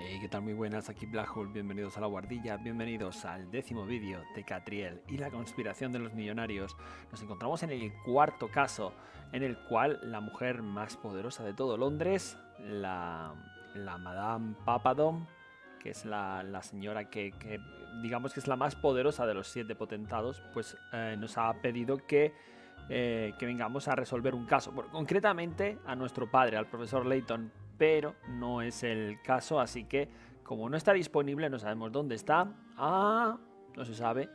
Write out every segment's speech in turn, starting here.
Hey, ¿qué tal? Muy buenas, aquí Blackhole, bienvenidos a la guardilla, bienvenidos al décimo vídeo de Catriel y la conspiración de los millonarios. Nos encontramos en el cuarto caso, en el cual la mujer más poderosa de todo Londres, la, la Madame Papadom, que es la, la señora que, digamos que es la más poderosa de los siete potentados, pues eh, nos ha pedido que, eh, que vengamos a resolver un caso. Concretamente a nuestro padre, al profesor Layton, pero no es el caso, así que como no está disponible, no sabemos dónde está, ah, no se sabe,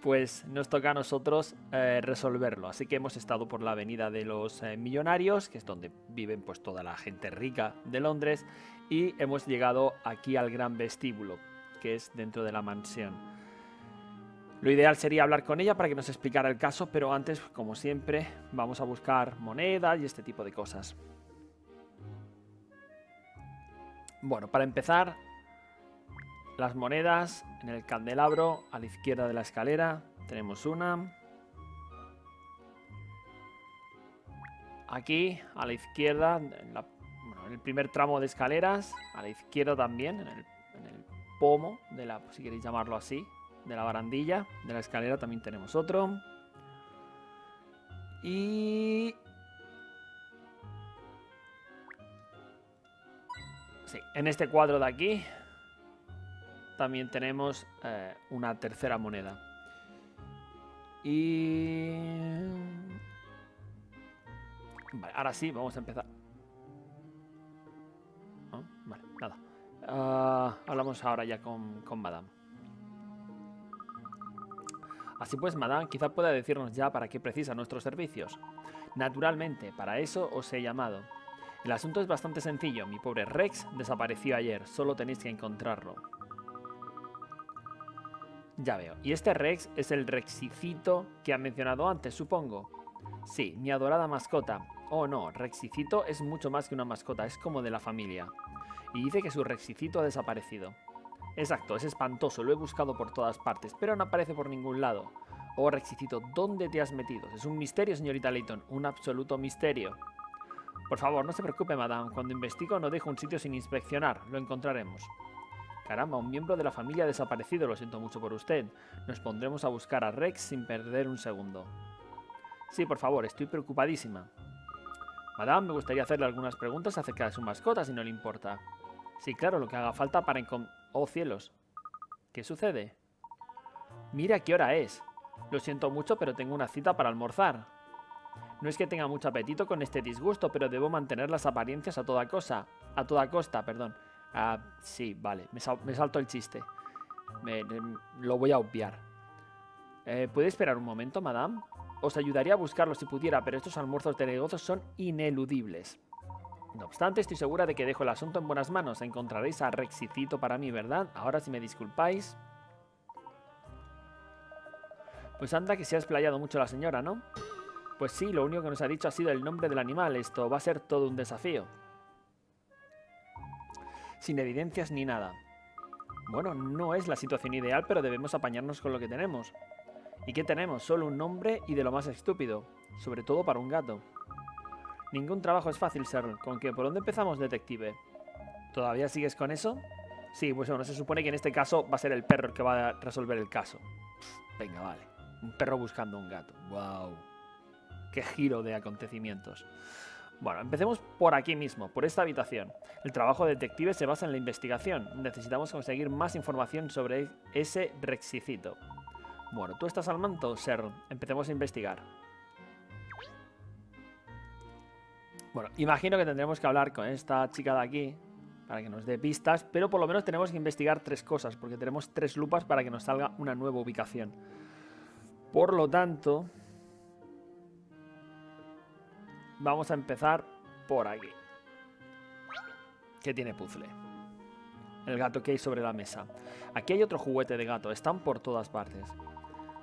pues nos toca a nosotros eh, resolverlo. Así que hemos estado por la avenida de los eh, millonarios, que es donde viven pues toda la gente rica de Londres, y hemos llegado aquí al gran vestíbulo, que es dentro de la mansión. Lo ideal sería hablar con ella para que nos explicara el caso, pero antes, como siempre, vamos a buscar monedas y este tipo de cosas. Bueno, para empezar, las monedas en el candelabro a la izquierda de la escalera. Tenemos una. Aquí, a la izquierda, en, bueno, en el primer tramo de escaleras. A la izquierda también, en el, en el, pomo, de la, si queréis llamarlo así, de la barandilla de la escalera también tenemos otro. Y Sí, en este cuadro de aquí también tenemos eh, una tercera moneda. Y... Vale, ahora sí, vamos a empezar. Vale, nada. Uh, hablamos ahora ya con, con Madame. Así pues, Madame quizá pueda decirnos ya para qué precisa nuestros servicios. Naturalmente, para eso os he llamado. El asunto es bastante sencillo. Mi pobre Rex desapareció ayer. Solo tenéis que encontrarlo. Ya veo. Y este Rex es el Rexicito que han mencionado antes, supongo. Sí, mi adorada mascota. Oh no, Rexicito es mucho más que una mascota, es como de la familia. Y dice que su Rexicito ha desaparecido. Exacto, es espantoso, lo he buscado por todas partes, pero no aparece por ningún lado. Oh Rexicito, ¿dónde te has metido? Es un misterio, señorita Layton, un absoluto misterio. Por favor, no se preocupe, madame. Cuando investigo no dejo un sitio sin inspeccionar. Lo encontraremos. Caramba, un miembro de la familia ha desaparecido. Lo siento mucho por usted. Nos pondremos a buscar a Rex sin perder un segundo. Sí, por favor, estoy preocupadísima. Madame, me gustaría hacerle algunas preguntas acerca de su mascota, si no le importa. Sí, claro, lo que haga falta para encon... ¡Oh, cielos! ¿Qué sucede? Mira qué hora es. Lo siento mucho, pero tengo una cita para almorzar. No es que tenga mucho apetito con este disgusto, pero debo mantener las apariencias a toda cosa. A toda costa, perdón. Ah, sí, vale. Me, sal me salto el chiste. Me, lo voy a obviar. Eh, ¿Puede esperar un momento, madame? Os ayudaría a buscarlo si pudiera, pero estos almuerzos de negocios son ineludibles. No obstante, estoy segura de que dejo el asunto en buenas manos. Encontraréis a Rexicito para mí, ¿verdad? Ahora si me disculpáis... Pues anda que se ha explayado mucho la señora, ¿no? Pues sí, lo único que nos ha dicho ha sido el nombre del animal. Esto va a ser todo un desafío. Sin evidencias ni nada. Bueno, no es la situación ideal, pero debemos apañarnos con lo que tenemos. ¿Y qué tenemos? Solo un nombre y de lo más estúpido. Sobre todo para un gato. Ningún trabajo es fácil, Sir. ¿Con qué? ¿Por dónde empezamos, detective? ¿Todavía sigues con eso? Sí, pues bueno, se supone que en este caso va a ser el perro el que va a resolver el caso. Venga, vale. Un perro buscando un gato. Wow qué giro de acontecimientos. Bueno, empecemos por aquí mismo, por esta habitación. El trabajo de detective se basa en la investigación. Necesitamos conseguir más información sobre ese Rexicito. Bueno, tú estás al manto, Ser. Empecemos a investigar. Bueno, imagino que tendremos que hablar con esta chica de aquí para que nos dé pistas, pero por lo menos tenemos que investigar tres cosas, porque tenemos tres lupas para que nos salga una nueva ubicación. Por lo tanto, Vamos a empezar por aquí. ¿Qué tiene puzzle? El gato que hay sobre la mesa. Aquí hay otro juguete de gato. Están por todas partes.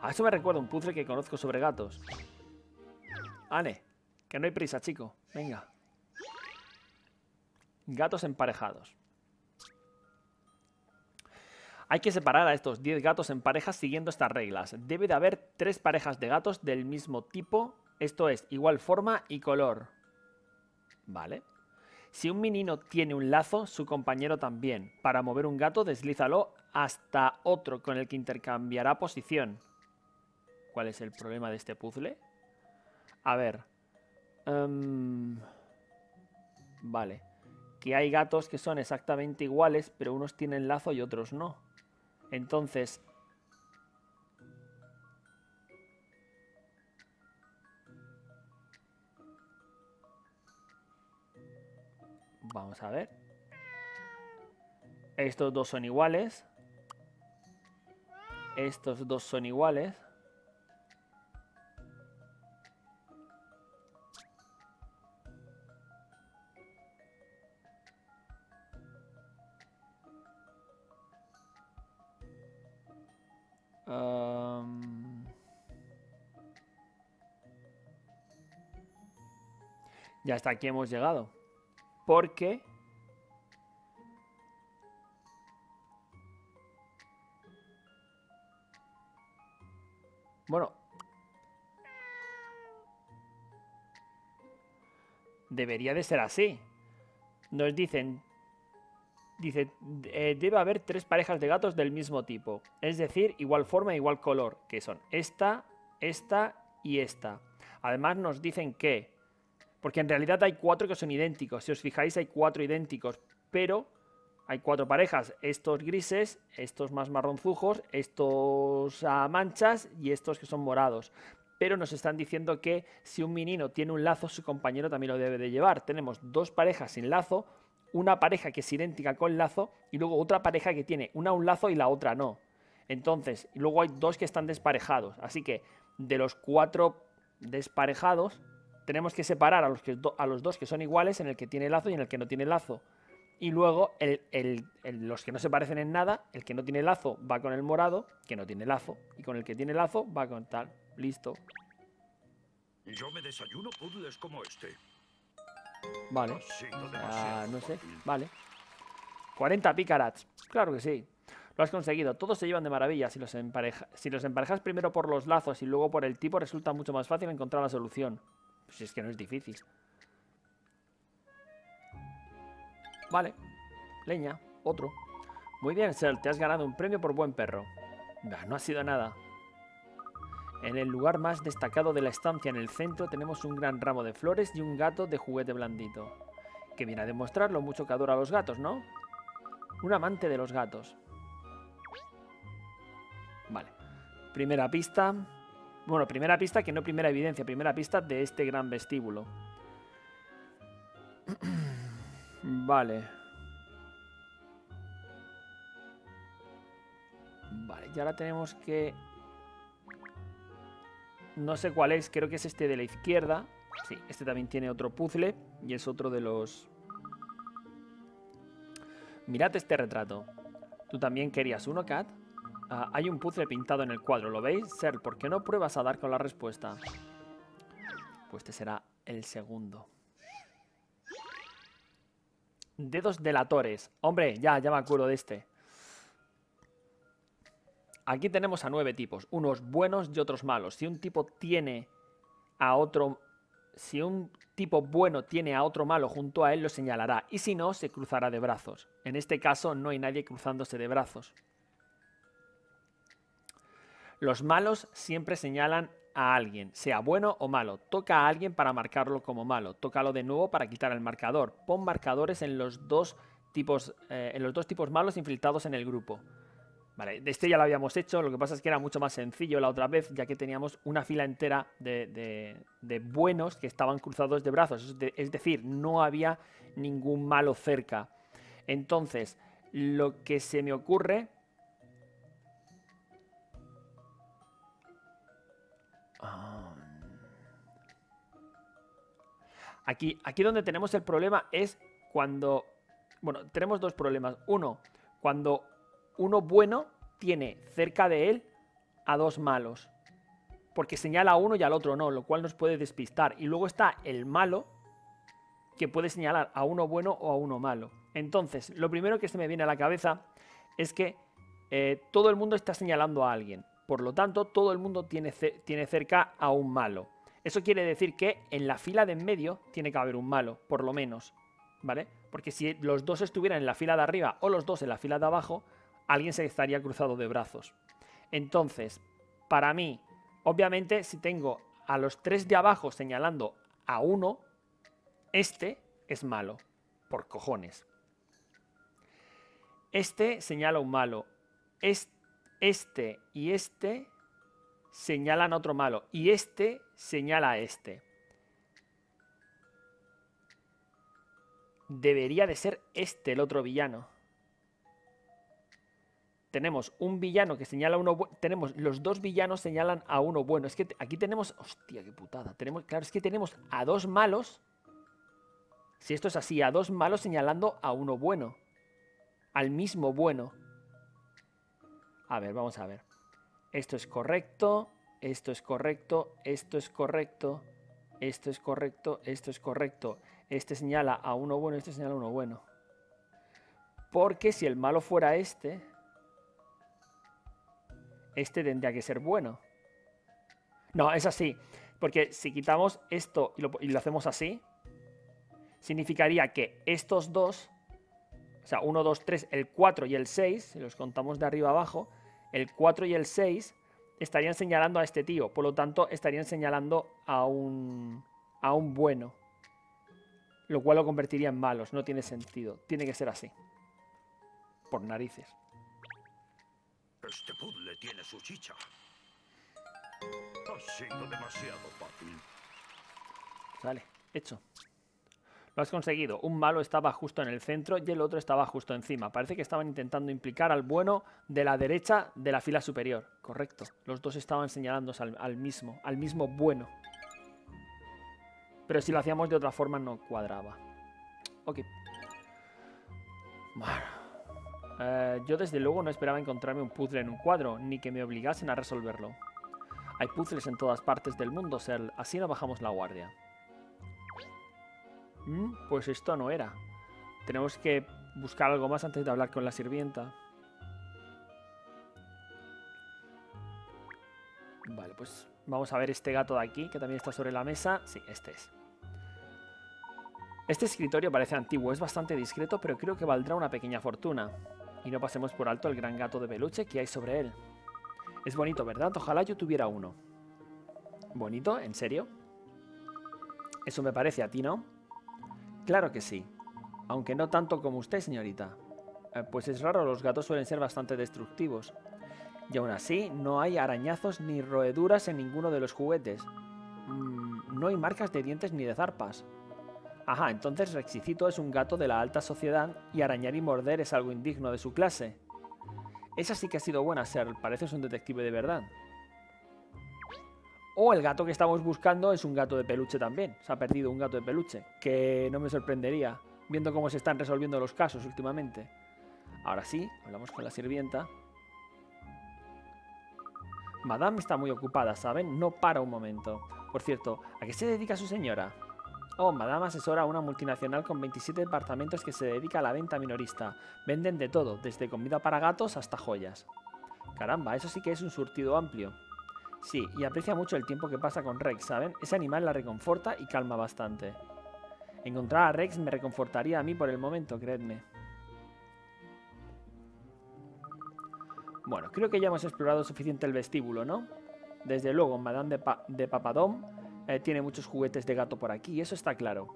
A eso me recuerda un puzzle que conozco sobre gatos. Ane, que no hay prisa, chico. Venga. Gatos emparejados. Hay que separar a estos 10 gatos en parejas siguiendo estas reglas. Debe de haber tres parejas de gatos del mismo tipo esto es igual forma y color. ¿Vale? Si un menino tiene un lazo, su compañero también. Para mover un gato, deslízalo hasta otro con el que intercambiará posición. ¿Cuál es el problema de este puzzle? A ver. Em, vale. Que hay gatos que son exactamente iguales, pero unos tienen lazo y otros no. Entonces, Vamos a ver. Estos dos son iguales. Estos dos son iguales. Ya hasta aquí hemos llegado. Porque... Bueno. Debería de ser así. Nos dicen... Dice, eh, debe haber tres parejas de gatos del mismo tipo. Es decir, igual forma, igual color. Que son esta, esta y esta. Además nos dicen que porque en realidad hay cuatro que son idénticos. Si os fijáis, hay cuatro idénticos. Pero hay cuatro parejas. Estos grises, estos más marronzujos, estos a manchas y estos que son morados. Pero nos están diciendo que si un menino tiene un lazo, su compañero también lo debe de llevar. Tenemos dos parejas sin lazo, una pareja que es idéntica con lazo y luego otra pareja que tiene una un lazo y la otra no. Entonces, luego hay dos que están desparejados. Así que de los cuatro desparejados, tenemos que separar a los, que, a los dos que son iguales en el que tiene lazo y en el que no tiene lazo. Y luego los que no se parecen en nada, el que no tiene lazo va con el morado, que no tiene lazo, y con el que tiene lazo va con tal. Listo. Yo me desayuno puzzles como este. Vale. Ah, no sé. Vale. 40 picarats. Claro que sí. Lo has conseguido. Todos se llevan de maravilla. Si los, si los emparejas primero por los lazos y luego por el tipo, resulta mucho más fácil encontrar la solución. Si es que no es difícil. Vale. Leña. Otro. Muy bien, Sel. Te has ganado un premio por buen perro. no ha sido nada. En el lugar más destacado de la estancia, en el centro, tenemos un gran ramo de flores y un gato de juguete blandito. Que viene a demostrar lo mucho que adora a los gatos, ¿no? Un amante de los gatos. Vale. Primera pista. Bueno, primera pista que no primera evidencia, primera pista de este gran vestíbulo. vale. Vale, y ahora tenemos que... No sé cuál es, creo que es este de la izquierda. Sí, este también tiene otro puzzle y es otro de los... Mirad este retrato. ¿Tú también querías uno, Kat? Ah, hay un puzzle pintado en el cuadro, ¿lo veis? Ser, ¿por qué no pruebas a dar con la respuesta? Pues este será el segundo. Dedos delatores. Hombre, ya, ya me acuerdo de este. Aquí tenemos a nueve tipos, unos buenos y otros malos. Si un tipo tiene a otro... Si un tipo bueno tiene a otro malo junto a él, lo señalará. Y si no, se cruzará de brazos. En este caso, no hay nadie cruzándose de brazos. Los malos siempre señalan a alguien, sea bueno o malo. Toca a alguien para marcarlo como malo. Tócalo de nuevo para quitar el marcador. Pon marcadores en los dos tipos, eh, en los dos tipos malos infiltrados en el grupo. Vale, de este ya lo habíamos hecho, lo que pasa es que era mucho más sencillo la otra vez, ya que teníamos una fila entera de, buenos que estaban cruzados de brazos, es decir, no había ningún malo cerca. Entonces, lo que se me ocurre Aquí, aquí donde tenemos el problema es cuando... Bueno, tenemos dos problemas. Uno, cuando uno bueno tiene cerca de él a dos malos. Porque señala a uno y al otro no, lo cual nos puede despistar. Y luego está el malo, que puede señalar a uno bueno o a uno malo. Entonces, lo primero que se me viene a la cabeza es que eh, todo el mundo está señalando a alguien. Por lo tanto, todo el mundo tiene, tiene cerca a un malo. Eso quiere decir que en la fila de en medio tiene que haber un malo, por lo menos. ¿vale? Porque si los dos estuvieran en la fila de arriba o los dos en la fila de abajo, alguien se estaría cruzado de brazos. Entonces, para mí, obviamente, si tengo a los tres de abajo señalando a uno, este es malo, por cojones. Este señala un malo. Este y este señalan otro malo. Y este señala a este. Debería de ser este el otro villano. Tenemos un villano que señala a uno bueno. Tenemos los dos villanos señalan a uno bueno. Es que aquí tenemos. Hostia, qué putada. Tenemos, claro, es que tenemos a dos malos. Si esto es así, a dos malos señalando a uno bueno. Al mismo bueno. A ver, vamos a ver. Esto es correcto. Esto es correcto. Esto es correcto. Esto es correcto. Esto es correcto. Este señala a uno bueno. Este señala a uno bueno. Porque si el malo fuera este este tendría que ser bueno. No, es así. Porque si quitamos esto y lo, hacemos así, significaría que estos dos, o sea, 1, 2, 3, el 4 y el 6, si los contamos de arriba abajo, el 4 y el 6 estarían señalando a este tío. Por lo tanto, estarían señalando a un, a un bueno. Lo cual lo convertiría en malos. No tiene sentido. Tiene que ser así. Por narices. Este puzzle tiene su chicha. Ha sido demasiado fácil. Vale, hecho. Lo has conseguido. Un malo estaba justo en el centro y el otro estaba justo encima. Parece que estaban intentando implicar al bueno de la derecha de la fila superior. Correcto. Los dos estaban señalándose al, mismo, al mismo bueno. Pero si lo hacíamos de otra forma no cuadraba. Ok. Bueno. Eh, yo desde luego no esperaba encontrarme un puzzle en un cuadro, ni que me obligasen a resolverlo. Hay puzzles en todas partes del mundo, Serl, así no bajamos la guardia. Mm, pues esto no era. Tenemos que buscar algo más antes de hablar con la sirvienta. Vale, pues vamos a ver este gato de aquí, que también está sobre la mesa. Sí, este es. Este escritorio parece antiguo, es bastante discreto, pero creo que valdrá una pequeña fortuna. Y no pasemos por alto el gran gato de peluche que hay sobre él. Es bonito, ¿verdad? Ojalá yo tuviera uno. ¿Bonito? ¿En serio? Eso me parece a ti, ¿no? Claro que sí. Aunque no tanto como usted, señorita. Eh, pues es raro, los gatos suelen ser bastante destructivos. Y aún así, no hay arañazos ni roeduras en ninguno de los juguetes. Mm, no hay marcas de dientes ni de zarpas. Ajá, entonces Rexicito es un gato de la alta sociedad y arañar y morder es algo indigno de su clase. Esa sí que ha sido buena, Ser. Pareces un detective de verdad. O el gato que estamos buscando es un gato de peluche también. Se ha perdido un gato de peluche. Que no me sorprendería, viendo cómo se están resolviendo los casos últimamente. Ahora sí, hablamos con la sirvienta. Madame está muy ocupada, ¿saben? No para un momento. Por cierto, ¿a qué se dedica su señora? Oh, Madame asesora a una multinacional con 27 departamentos que se dedica a la venta minorista. Venden de todo, desde comida para gatos hasta joyas. Caramba, eso sí que es un surtido amplio. Sí, y aprecia mucho el tiempo que pasa con Rex, ¿saben? Ese animal la reconforta y calma bastante. Encontrar a Rex me reconfortaría a mí por el momento, creedme. Bueno, creo que ya hemos explorado suficiente el vestíbulo, ¿no? Desde luego, Madame de, Papadom eh, tiene muchos juguetes de gato por aquí, eso está claro.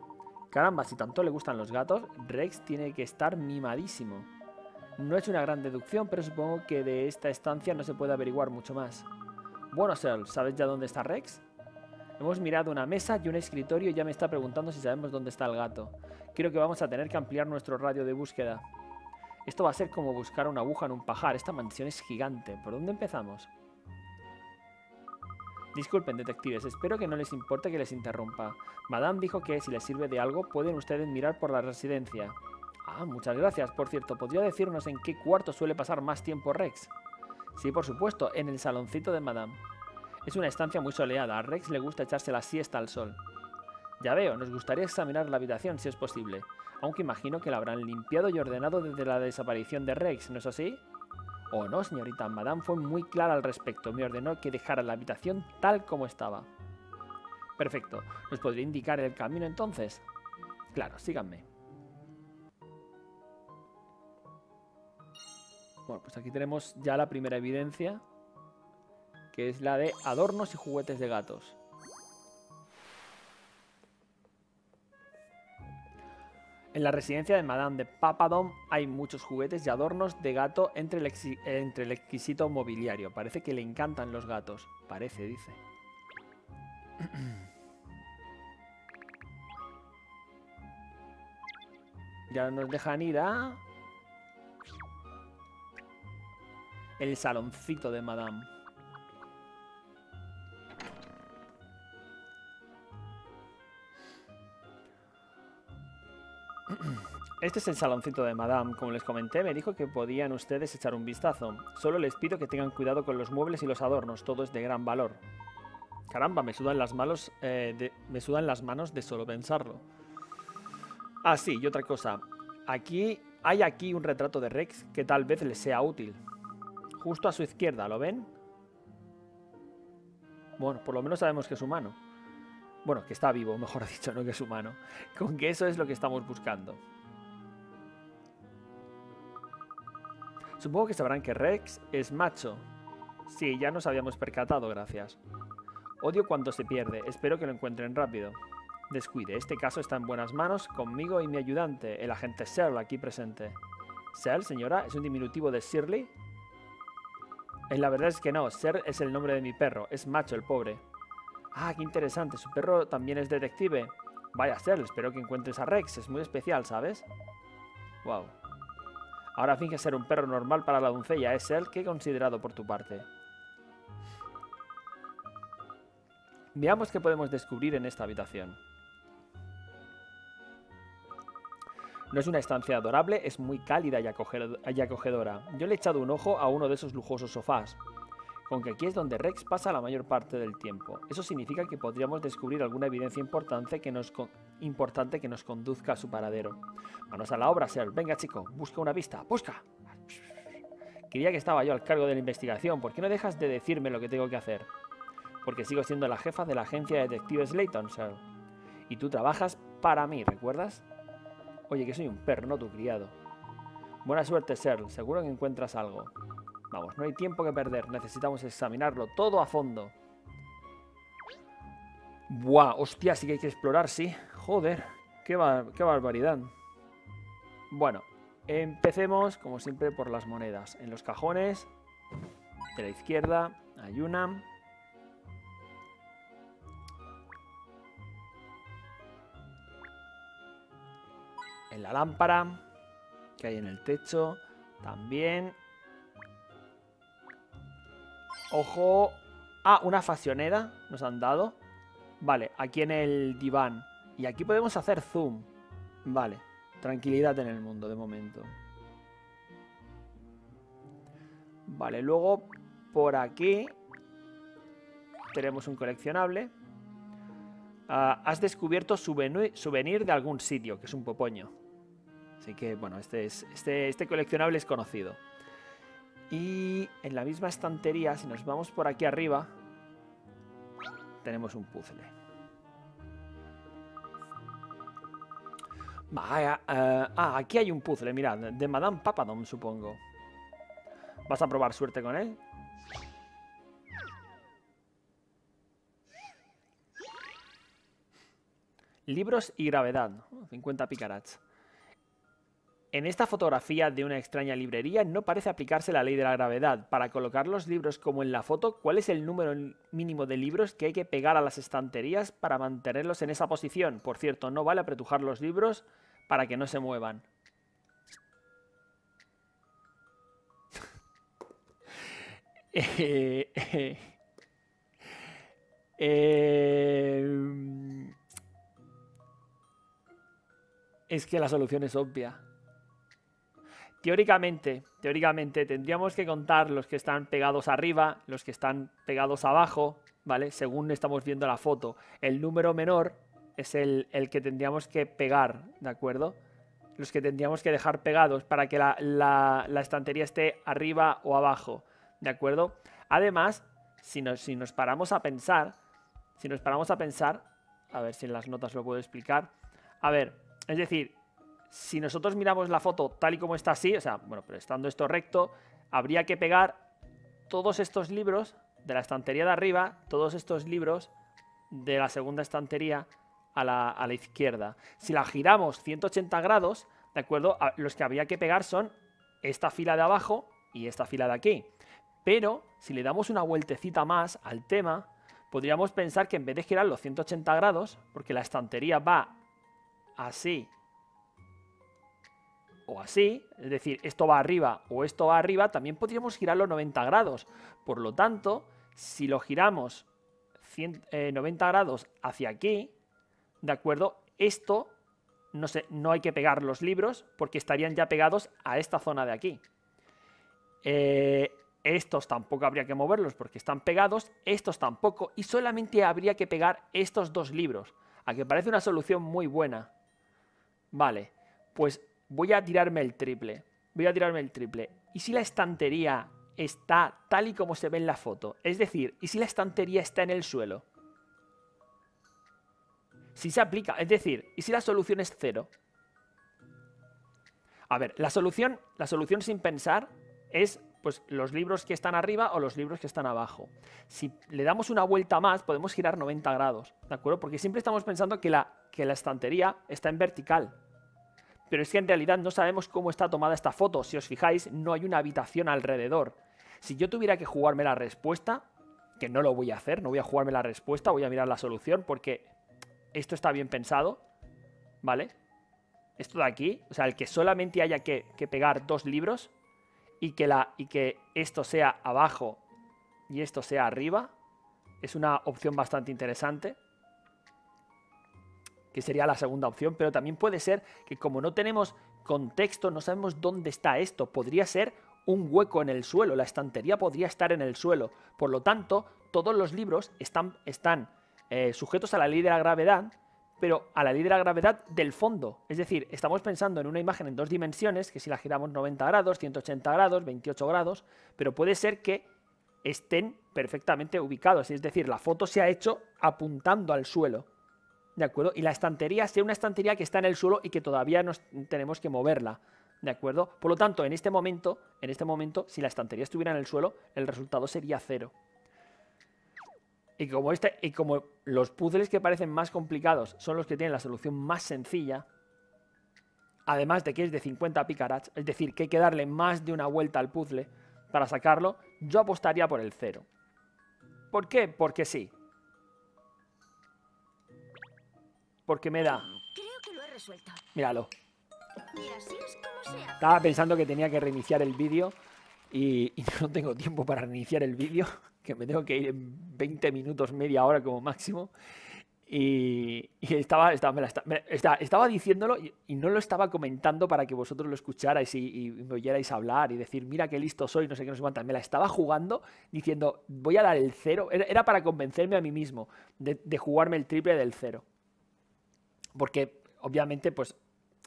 Caramba, si tanto le gustan los gatos, Rex tiene que estar mimadísimo. No es una gran deducción, pero supongo que de esta estancia no se puede averiguar mucho más. Bueno, Sel, ¿sabes ya dónde está Rex? Hemos mirado una mesa y un escritorio y ya me está preguntando si sabemos dónde está el gato. Creo que vamos a tener que ampliar nuestro radio de búsqueda. Esto va a ser como buscar una aguja en un pajar. Esta mansión es gigante. ¿Por dónde empezamos? Disculpen, detectives, espero que no les importe que les interrumpa. Madame dijo que si les sirve de algo pueden ustedes mirar por la residencia. Ah, muchas gracias. Por cierto, ¿podría decirnos en qué cuarto suele pasar más tiempo Rex? Sí, por supuesto, en el saloncito de Madame. Es una estancia muy soleada. A Rex le gusta echarse la siesta al sol. Ya veo, nos gustaría examinar la habitación si es posible. Aunque imagino que la habrán limpiado y ordenado desde la desaparición de Rex, ¿no es así? Oh no, señorita, Madame fue muy clara al respecto. Me ordenó que dejara la habitación tal como estaba. Perfecto. ¿Nos podría indicar el camino entonces? Claro, síganme. Bueno, pues aquí tenemos ya la primera evidencia, que es la de adornos y juguetes de gatos. En la residencia de Madame de Papadom hay muchos juguetes y adornos de gato entre el, exquisito mobiliario. Parece que le encantan los gatos. Parece, dice. ya nos dejan ir a... El saloncito de Madame. Este es el saloncito de Madame. Como les comenté, me dijo que podían ustedes echar un vistazo. Solo les pido que tengan cuidado con los muebles y los adornos. Todo es de gran valor. Caramba, me sudan las manos, eh, me sudan las manos de solo pensarlo. Ah, sí, y otra cosa. Aquí hay aquí un retrato de Rex que tal vez les sea útil. Justo a su izquierda, ¿lo ven? Bueno, por lo menos sabemos que es humano. Bueno, que está vivo, mejor dicho, no que es humano. Con que eso es lo que estamos buscando. Supongo que sabrán que Rex es macho. Sí, ya nos habíamos percatado, gracias. Odio cuando se pierde, espero que lo encuentren rápido. Descuide, este caso está en buenas manos conmigo y mi ayudante, el agente Searle, aquí presente. ¿Searle, señora? ¿Es un diminutivo de Shirley? Eh, la verdad es que no, Ser es el nombre de mi perro, es macho el pobre. Ah, qué interesante, su perro también es detective. Vaya Ser, espero que encuentres a Rex, es muy especial, ¿sabes? Wow. Ahora finge ser un perro normal para la doncella. ¿Es él? ¿Qué considerado por tu parte? Veamos qué podemos descubrir en esta habitación. No es una estancia adorable, es muy cálida y acogedora. Yo le he echado un ojo a uno de esos lujosos sofás con que aquí es donde Rex pasa la mayor parte del tiempo. Eso significa que podríamos descubrir alguna evidencia importante que nos, importante que nos conduzca a su paradero. Manos a la obra, Ser. Venga, chico, busca una pista. ¡Busca! Quería que estaba yo al cargo de la investigación. ¿Por qué no dejas de decirme lo que tengo que hacer? Porque sigo siendo la jefa de la agencia de detectives Slayton, Sir. Y tú trabajas para mí, ¿recuerdas? Oye, que soy un perro, no tu criado. Buena suerte, Sir. Seguro que encuentras algo. Vamos, no hay tiempo que perder. Necesitamos examinarlo todo a fondo. Buah, hostia, sí que hay que explorar, sí. Joder, qué, barbaridad. Bueno, empecemos, como siempre, por las monedas. En los cajones de la izquierda hay una. En la lámpara que hay en el techo también. Ojo. Ah, una faccionera nos han dado. Vale, aquí en el diván. Y aquí podemos hacer zoom. Vale, tranquilidad en el mundo de momento. Vale, luego por aquí tenemos un coleccionable. Ah, has descubierto souvenir de algún sitio, que es un popoño. Así que, bueno, este, es, este, este coleccionable es conocido. Y en la misma estantería, si nos vamos por aquí arriba, tenemos un puzzle. Vaya, eh, ah, aquí hay un puzzle, mirad, de Madame Papadom, supongo. ¿Vas a probar suerte con él? Libros y gravedad. 50 picarats. En esta fotografía de una extraña librería no parece aplicarse la ley de la gravedad. Para colocar los libros como en la foto, ¿cuál es el número mínimo de libros que hay que pegar a las estanterías para mantenerlos en esa posición? Por cierto, no vale apretujar los libros para que no se muevan. Eh, es que la solución es obvia. Teóricamente, teóricamente tendríamos que contar los que están pegados arriba, los que están pegados abajo, ¿vale? Según estamos viendo la foto. El número menor es el, que tendríamos que pegar, ¿de acuerdo? Los que tendríamos que dejar pegados para que la, estantería esté arriba o abajo, ¿de acuerdo? Además, si nos, si nos paramos a pensar, si nos paramos a pensar, a ver si en las notas lo puedo explicar. A ver, es decir, si nosotros miramos la foto tal y como está así, o sea, bueno, pero estando esto recto, habría que pegar todos estos libros de la estantería de arriba, todos estos libros de la segunda estantería a la, a izquierda. Si la giramos 180 grados, ¿de acuerdo? Los que habría que pegar son esta fila de abajo y esta fila de aquí. Pero si le damos una vueltecita más al tema, podríamos pensar que en vez de girar los 180 grados, porque la estantería va así o así, es decir, esto va arriba o esto va arriba, también podríamos girarlo 90 grados. Por lo tanto, si lo giramos 90 eh, grados hacia aquí, ¿de acuerdo? Esto no, sé, no hay que pegar los libros porque estarían ya pegados a esta zona de aquí. Eh, estos tampoco habría que moverlos porque están pegados, estos tampoco, y solamente habría que pegar estos dos libros, a que parece una solución muy buena. Vale, pues voy a tirarme el triple, voy a tirarme el triple. ¿Y si la estantería está tal y como se ve en la foto? Es decir, ¿y si la estantería está en el suelo? Si se aplica, es decir, ¿y si la solución es cero? A ver, la solución, la solución sin pensar es pues los libros que están arriba o los libros que están abajo. Si le damos una vuelta más, podemos girar 90 grados, ¿de acuerdo? Porque siempre estamos pensando que la, que la estantería está en vertical. Pero es que en realidad no sabemos cómo está tomada esta foto. Si os fijáis, no hay una habitación alrededor. Si yo tuviera que jugarme la respuesta, que no lo voy a hacer, no voy a jugarme la respuesta, voy a mirar la solución porque esto está bien pensado, ¿vale? Esto de aquí, o sea, el que solamente haya que, pegar dos libros, y que, la, y que esto sea abajo y esto sea arriba, es una opción bastante interesante. Que sería la segunda opción, pero también puede ser que como no tenemos contexto, no sabemos dónde está esto. Podría ser un hueco en el suelo, la estantería podría estar en el suelo. Por lo tanto, todos los libros están, están eh, sujetos a la ley de la gravedad pero a la ley de la gravedad del fondo. Es decir, estamos pensando en una imagen en dos dimensiones, que si la giramos 90 grados, 180 grados, 28 grados, pero puede ser que estén perfectamente ubicados. Es decir, la foto se ha hecho apuntando al suelo. ¿De acuerdo? Y la estantería sea una estantería que está en el suelo y que todavía nos tenemos que moverla. ¿De acuerdo? Por lo tanto, en este momento, en este momento, si la estantería estuviera en el suelo, el resultado sería cero. Y como, este, y como los puzzles que parecen más complicados son los que tienen la solución más sencilla, además de que es de 50 picarats, es decir, que hay que darle más de una vuelta al puzzle para sacarlo, yo apostaría por el cero. ¿Por qué? Porque sí. Porque me da... Creo que lo he resuelto. Míralo. Y así es como se hace. Estaba pensando que tenía que reiniciar el vídeo y, y no tengo tiempo para reiniciar el vídeo que me tengo que ir en 20 minutos, media hora como máximo. Y, estaba, estaba, estaba, diciéndolo y, no lo estaba comentando para que vosotros lo escucharais y, me oyerais hablar y decir, mira qué listo soy, no sé qué, no sé cuántas. Me la estaba jugando diciendo, voy a dar el cero. Era, para convencerme a mí mismo de, jugarme el triple del cero. Porque, obviamente, pues,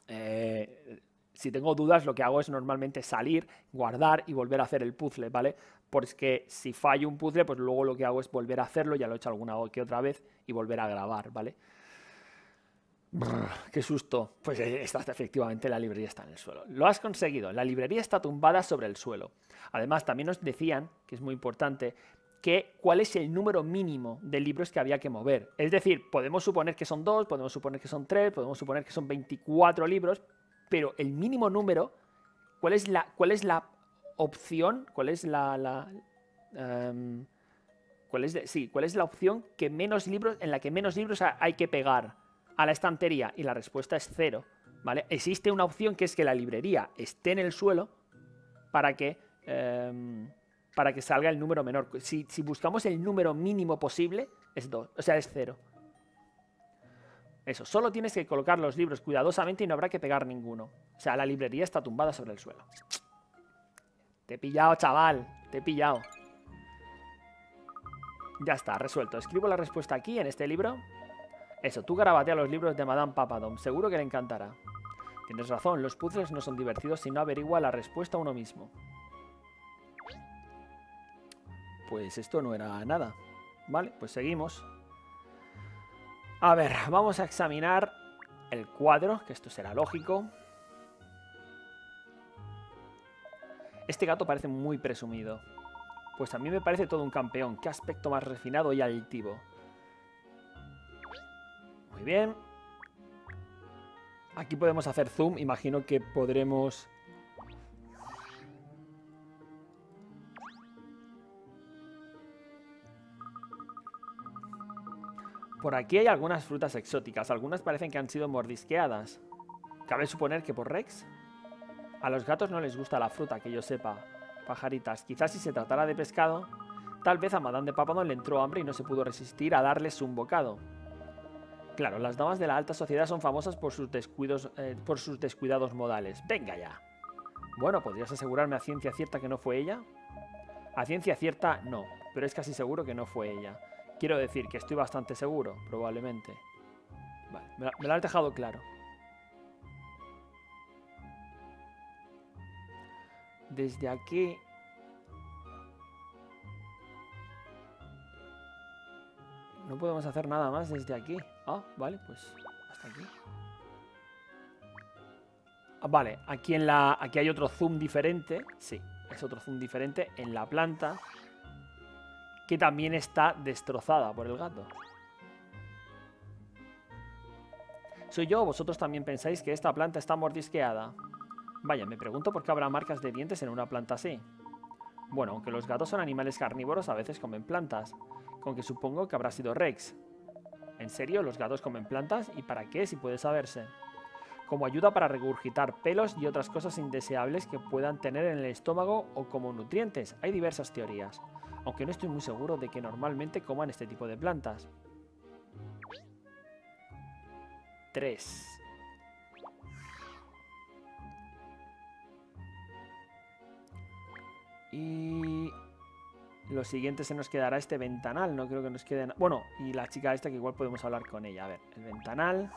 eh, si tengo dudas, lo que hago es normalmente salir, guardar y volver a hacer el puzzle, ¿vale? porque si fallo un puzzle, pues luego lo que hago es volver a hacerlo, ya lo he hecho alguna que otra vez, y volver a grabar, ¿vale? ¡Qué susto! Pues eh, está, efectivamente la librería está en el suelo. Lo has conseguido, la librería está tumbada sobre el suelo. Además, también nos decían, que es muy importante, que cuál es el número mínimo de libros que había que mover. Es decir, podemos suponer que son dos, podemos suponer que son tres, podemos suponer que son 24 libros, pero el mínimo número, ¿cuál es la, cuál es la opción, cuál es la, em, ¿cuál es sí, cuál es la opción que menos libros, en la que menos libros hay que pegar a la estantería? Y la respuesta es cero, ¿vale? Existe una opción que es que la librería esté en el suelo para que, em, para que salga el número menor. Si, buscamos el número mínimo posible, es 2, o sea, es cero. Eso, solo tienes que colocar los libros cuidadosamente y no habrá que pegar ninguno. O sea, la librería está tumbada sobre el suelo. Te he pillado, chaval. Te he pillado. Ya está, resuelto. Escribo la respuesta aquí, en este libro. Eso, tú garabatea los libros de Madame Papadom. Seguro que le encantará. Tienes razón, los puzzles no son divertidos si no averigua la respuesta uno mismo pues esto no era nada. Vale, pues seguimos. A ver, vamos a examinar el cuadro, que esto será lógico. Este gato parece muy presumido. Pues a mí me parece todo un campeón. Qué aspecto más refinado y adictivo. Muy bien. Aquí podemos hacer zoom. Imagino que podremos Por aquí hay algunas frutas exóticas. Algunas parecen que han sido mordisqueadas. Cabe suponer que por Rex. A los gatos no les gusta la fruta, que yo sepa. Pajaritas. Quizás si se tratara de pescado, tal vez a Madame de Papadon le entró hambre y no se pudo resistir a darles un bocado. Claro, las damas de la alta sociedad son famosas por sus, eh, por sus descuidados modales. ¡Venga ya! Bueno, ¿podrías asegurarme a ciencia cierta que no fue ella? A ciencia cierta, no, pero es casi seguro que no fue ella. Quiero decir que estoy bastante seguro, probablemente. Vale, me, lo has dejado claro. Desde aquí... No podemos hacer nada más desde aquí. Ah, vale, pues hasta aquí. Ah, vale, aquí, en la, aquí hay otro zoom diferente. Sí, es otro zoom diferente en la planta. Que también está destrozada por el gato. ¿Soy yo vosotros también pensáis que esta planta está mordisqueada? Vaya, me pregunto por qué habrá marcas de dientes en una planta así. Bueno, aunque los gatos son animales carnívoros, a veces comen plantas. Con que supongo que habrá sido Rex. ¿En serio? ¿Los gatos comen plantas? ¿Y para qué, si puede saberse? Como ayuda para regurgitar pelos y otras cosas indeseables que puedan tener en el estómago o como nutrientes. Hay diversas teorías, aunque no estoy muy seguro de que normalmente coman este tipo de plantas. 3. Y lo siguiente se nos quedará este ventanal. No creo que nos quede... Bueno, y la chica esta que igual podemos hablar con ella. A ver, el ventanal...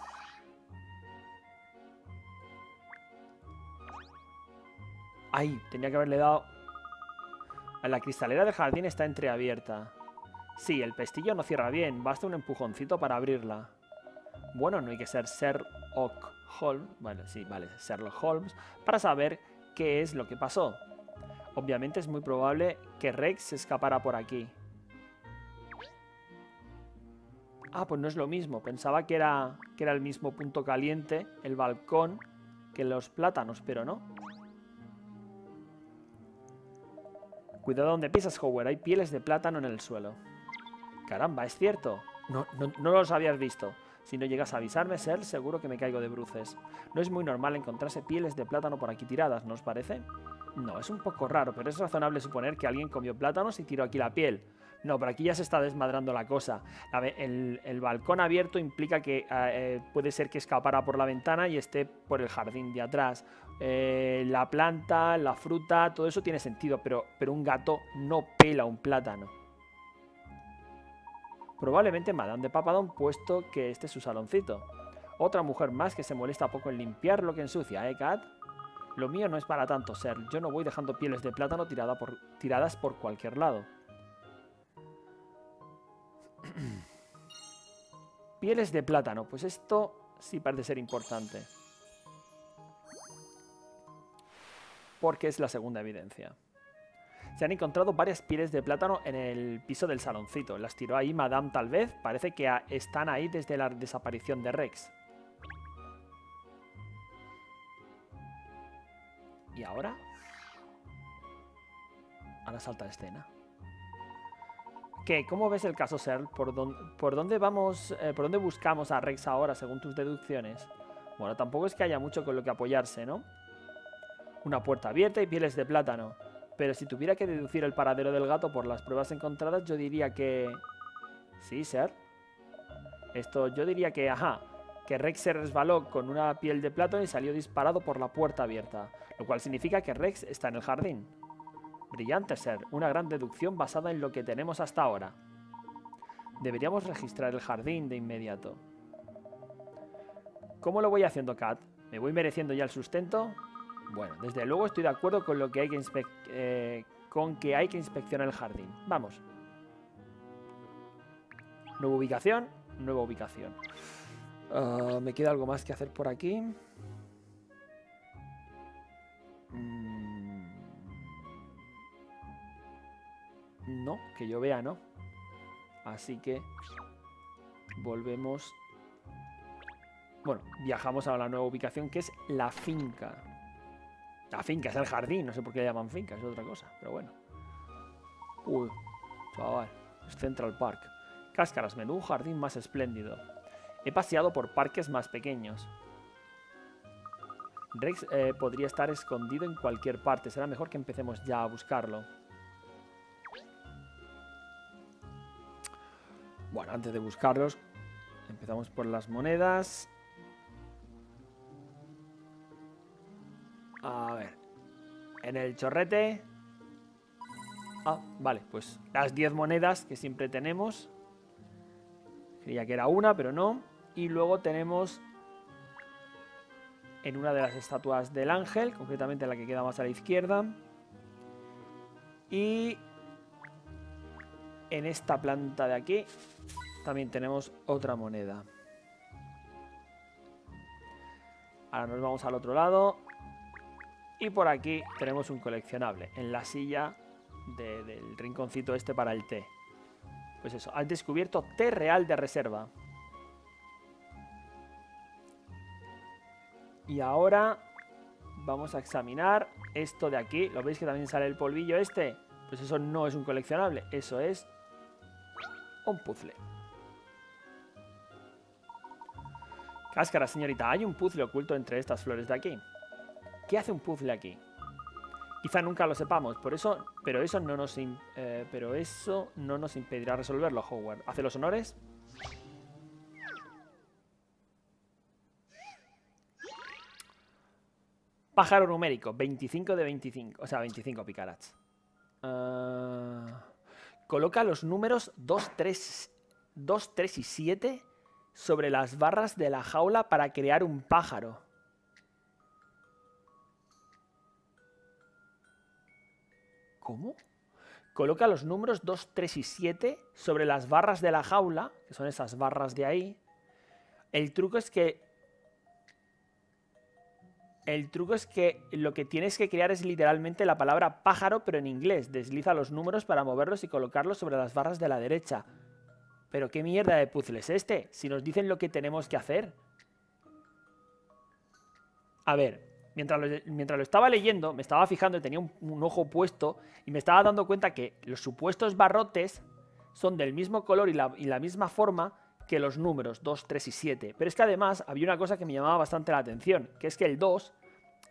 ¡Ay! Tenía que haberle dado... La cristalera del jardín está entreabierta. Sí, el pestillo no cierra bien. Basta un empujoncito para abrirla. Bueno, no hay que ser Sherlock Holmes... Vale, sí, vale, Holmes... Para saber qué es lo que pasó. Obviamente es muy probable que Rex se escapara por aquí. Ah, pues no es lo mismo. Pensaba que era, que era el mismo punto caliente, el balcón, que los plátanos, pero no. Cuidado donde pisas, Howard. Hay pieles de plátano en el suelo. Caramba, es cierto. No, no, no los habías visto. Si no llegas a avisarme, Ser, seguro que me caigo de bruces. No es muy normal encontrarse pieles de plátano por aquí tiradas, ¿no os parece? No, es un poco raro, pero es razonable suponer que alguien comió plátanos y tiró aquí la piel. No, pero aquí ya se está desmadrando la cosa. el, el, balcón abierto implica que eh, puede ser que escapara por la ventana y esté por el jardín de atrás. Eh, la planta, la fruta, todo eso tiene sentido, pero, pero un gato no pela un plátano. Probablemente Madame de Papadón, puesto que este es su saloncito. Otra mujer más que se molesta poco en limpiar lo que ensucia, ¿eh, Kat? Lo mío no es para tanto ser. Yo no voy dejando pieles de plátano tiradas por cualquier lado. pieles de plátano. Pues esto sí parece ser importante. Porque es la segunda evidencia. Se han encontrado varias pieles de plátano en el piso del saloncito. Las tiró ahí Madame tal vez. Parece que están ahí desde la desaparición de Rex. ¿Y ahora? A la salta escena. ¿Qué? ¿Cómo ves el caso, Ser? ¿Por, por dónde vamos, eh, por dónde buscamos a Rex ahora, según tus deducciones? Bueno, tampoco es que haya mucho con lo que apoyarse, ¿no? Una puerta abierta y pieles de plátano. Pero si tuviera que deducir el paradero del gato por las pruebas encontradas, yo diría que... Sí, Ser. Esto, yo diría que, ajá, que Rex se resbaló con una piel de plátano y salió disparado por la puerta abierta, lo cual significa que Rex está en el jardín. Brillante ser, una gran deducción basada en lo que tenemos hasta ahora. Deberíamos registrar el jardín de inmediato. ¿Cómo lo voy haciendo, Kat? ¿Me voy mereciendo ya el sustento? Bueno, desde luego estoy de acuerdo con, lo que, hay que eh, con que hay que inspeccionar el jardín. Vamos. Nueva ubicación, nueva ubicación. Ah, me queda algo más que hacer por aquí. Mm. No, que yo vea, ¿no? Así que volvemos... Bueno, viajamos a la nueva ubicación que es la finca. La finca es el jardín, no sé por qué le llaman finca, es otra cosa, pero bueno. Uy, chaval, es Central Park. Cáscaras, menú, jardín más espléndido. He paseado por parques más pequeños. Rex eh, podría estar escondido en cualquier parte. Será mejor que empecemos ya a buscarlo. Bueno, antes de buscarlos, empezamos por las monedas. En el chorrete. Ah, vale, pues las 10 monedas que siempre tenemos. Creía que era una, pero no. Y luego tenemos en una de las estatuas del ángel, concretamente la que queda más a la izquierda. Y en esta planta de aquí también tenemos otra moneda. Ahora nos vamos al otro lado. Y por aquí tenemos un coleccionable en la silla del rinconcito este para el té. Pues eso, has descubierto té real de reserva. Y ahora vamos a examinar esto de aquí. ¿Lo veis que también sale el polvillo este? Pues eso no es un coleccionable, eso es un puzzle. Cáscara, señorita, hay un puzzle oculto entre estas flores de aquí. ¿Qué hace un puzzle aquí? Quizá nunca lo sepamos, por eso, pero eso no nos, eh, pero eso no nos impedirá resolverlo, Howard. ¿Hace los honores? Pájaro numérico, 25 de 25, o sea, 25 picarats. Ah, coloca los números 2, 3, 2, 3 y 7 sobre las barras de la jaula para crear un pájaro. ¿Cómo? Coloca los números 2, 3 y 7 sobre las barras de la jaula, que son esas barras de ahí. El truco es que el truco es que lo que tienes que crear es literalmente la palabra pájaro, pero en inglés. Desliza los números para moverlos y colocarlos sobre las barras de la derecha. Pero qué mierda de puzzle es este, si nos dicen lo que tenemos que hacer. A ver, mientras lo, mientras lo estaba leyendo, me estaba fijando y tenía un, ojo puesto y me estaba dando cuenta que los supuestos barrotes son del mismo color y la, y la misma forma que los números 2, 3 y 7. Pero es que además había una cosa que me llamaba bastante la atención, que es que el 2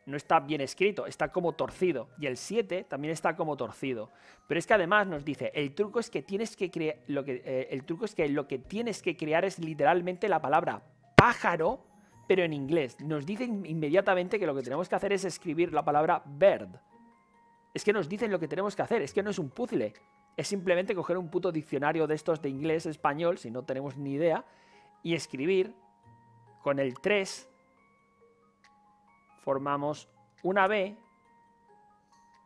no está bien escrito, está como torcido. Y el 7 también está como torcido. Pero es que además nos dice, el truco es que tienes que crear. Eh, el truco es que lo que tienes que crear es literalmente la palabra pájaro, pero en inglés. Nos dicen inmediatamente que lo que tenemos que hacer es escribir la palabra bird. Es que nos dicen lo que tenemos que hacer, es que no es un puzzle. Es simplemente coger un puto diccionario de estos de inglés, español, si no tenemos ni idea, y escribir. Con el 3 formamos una B,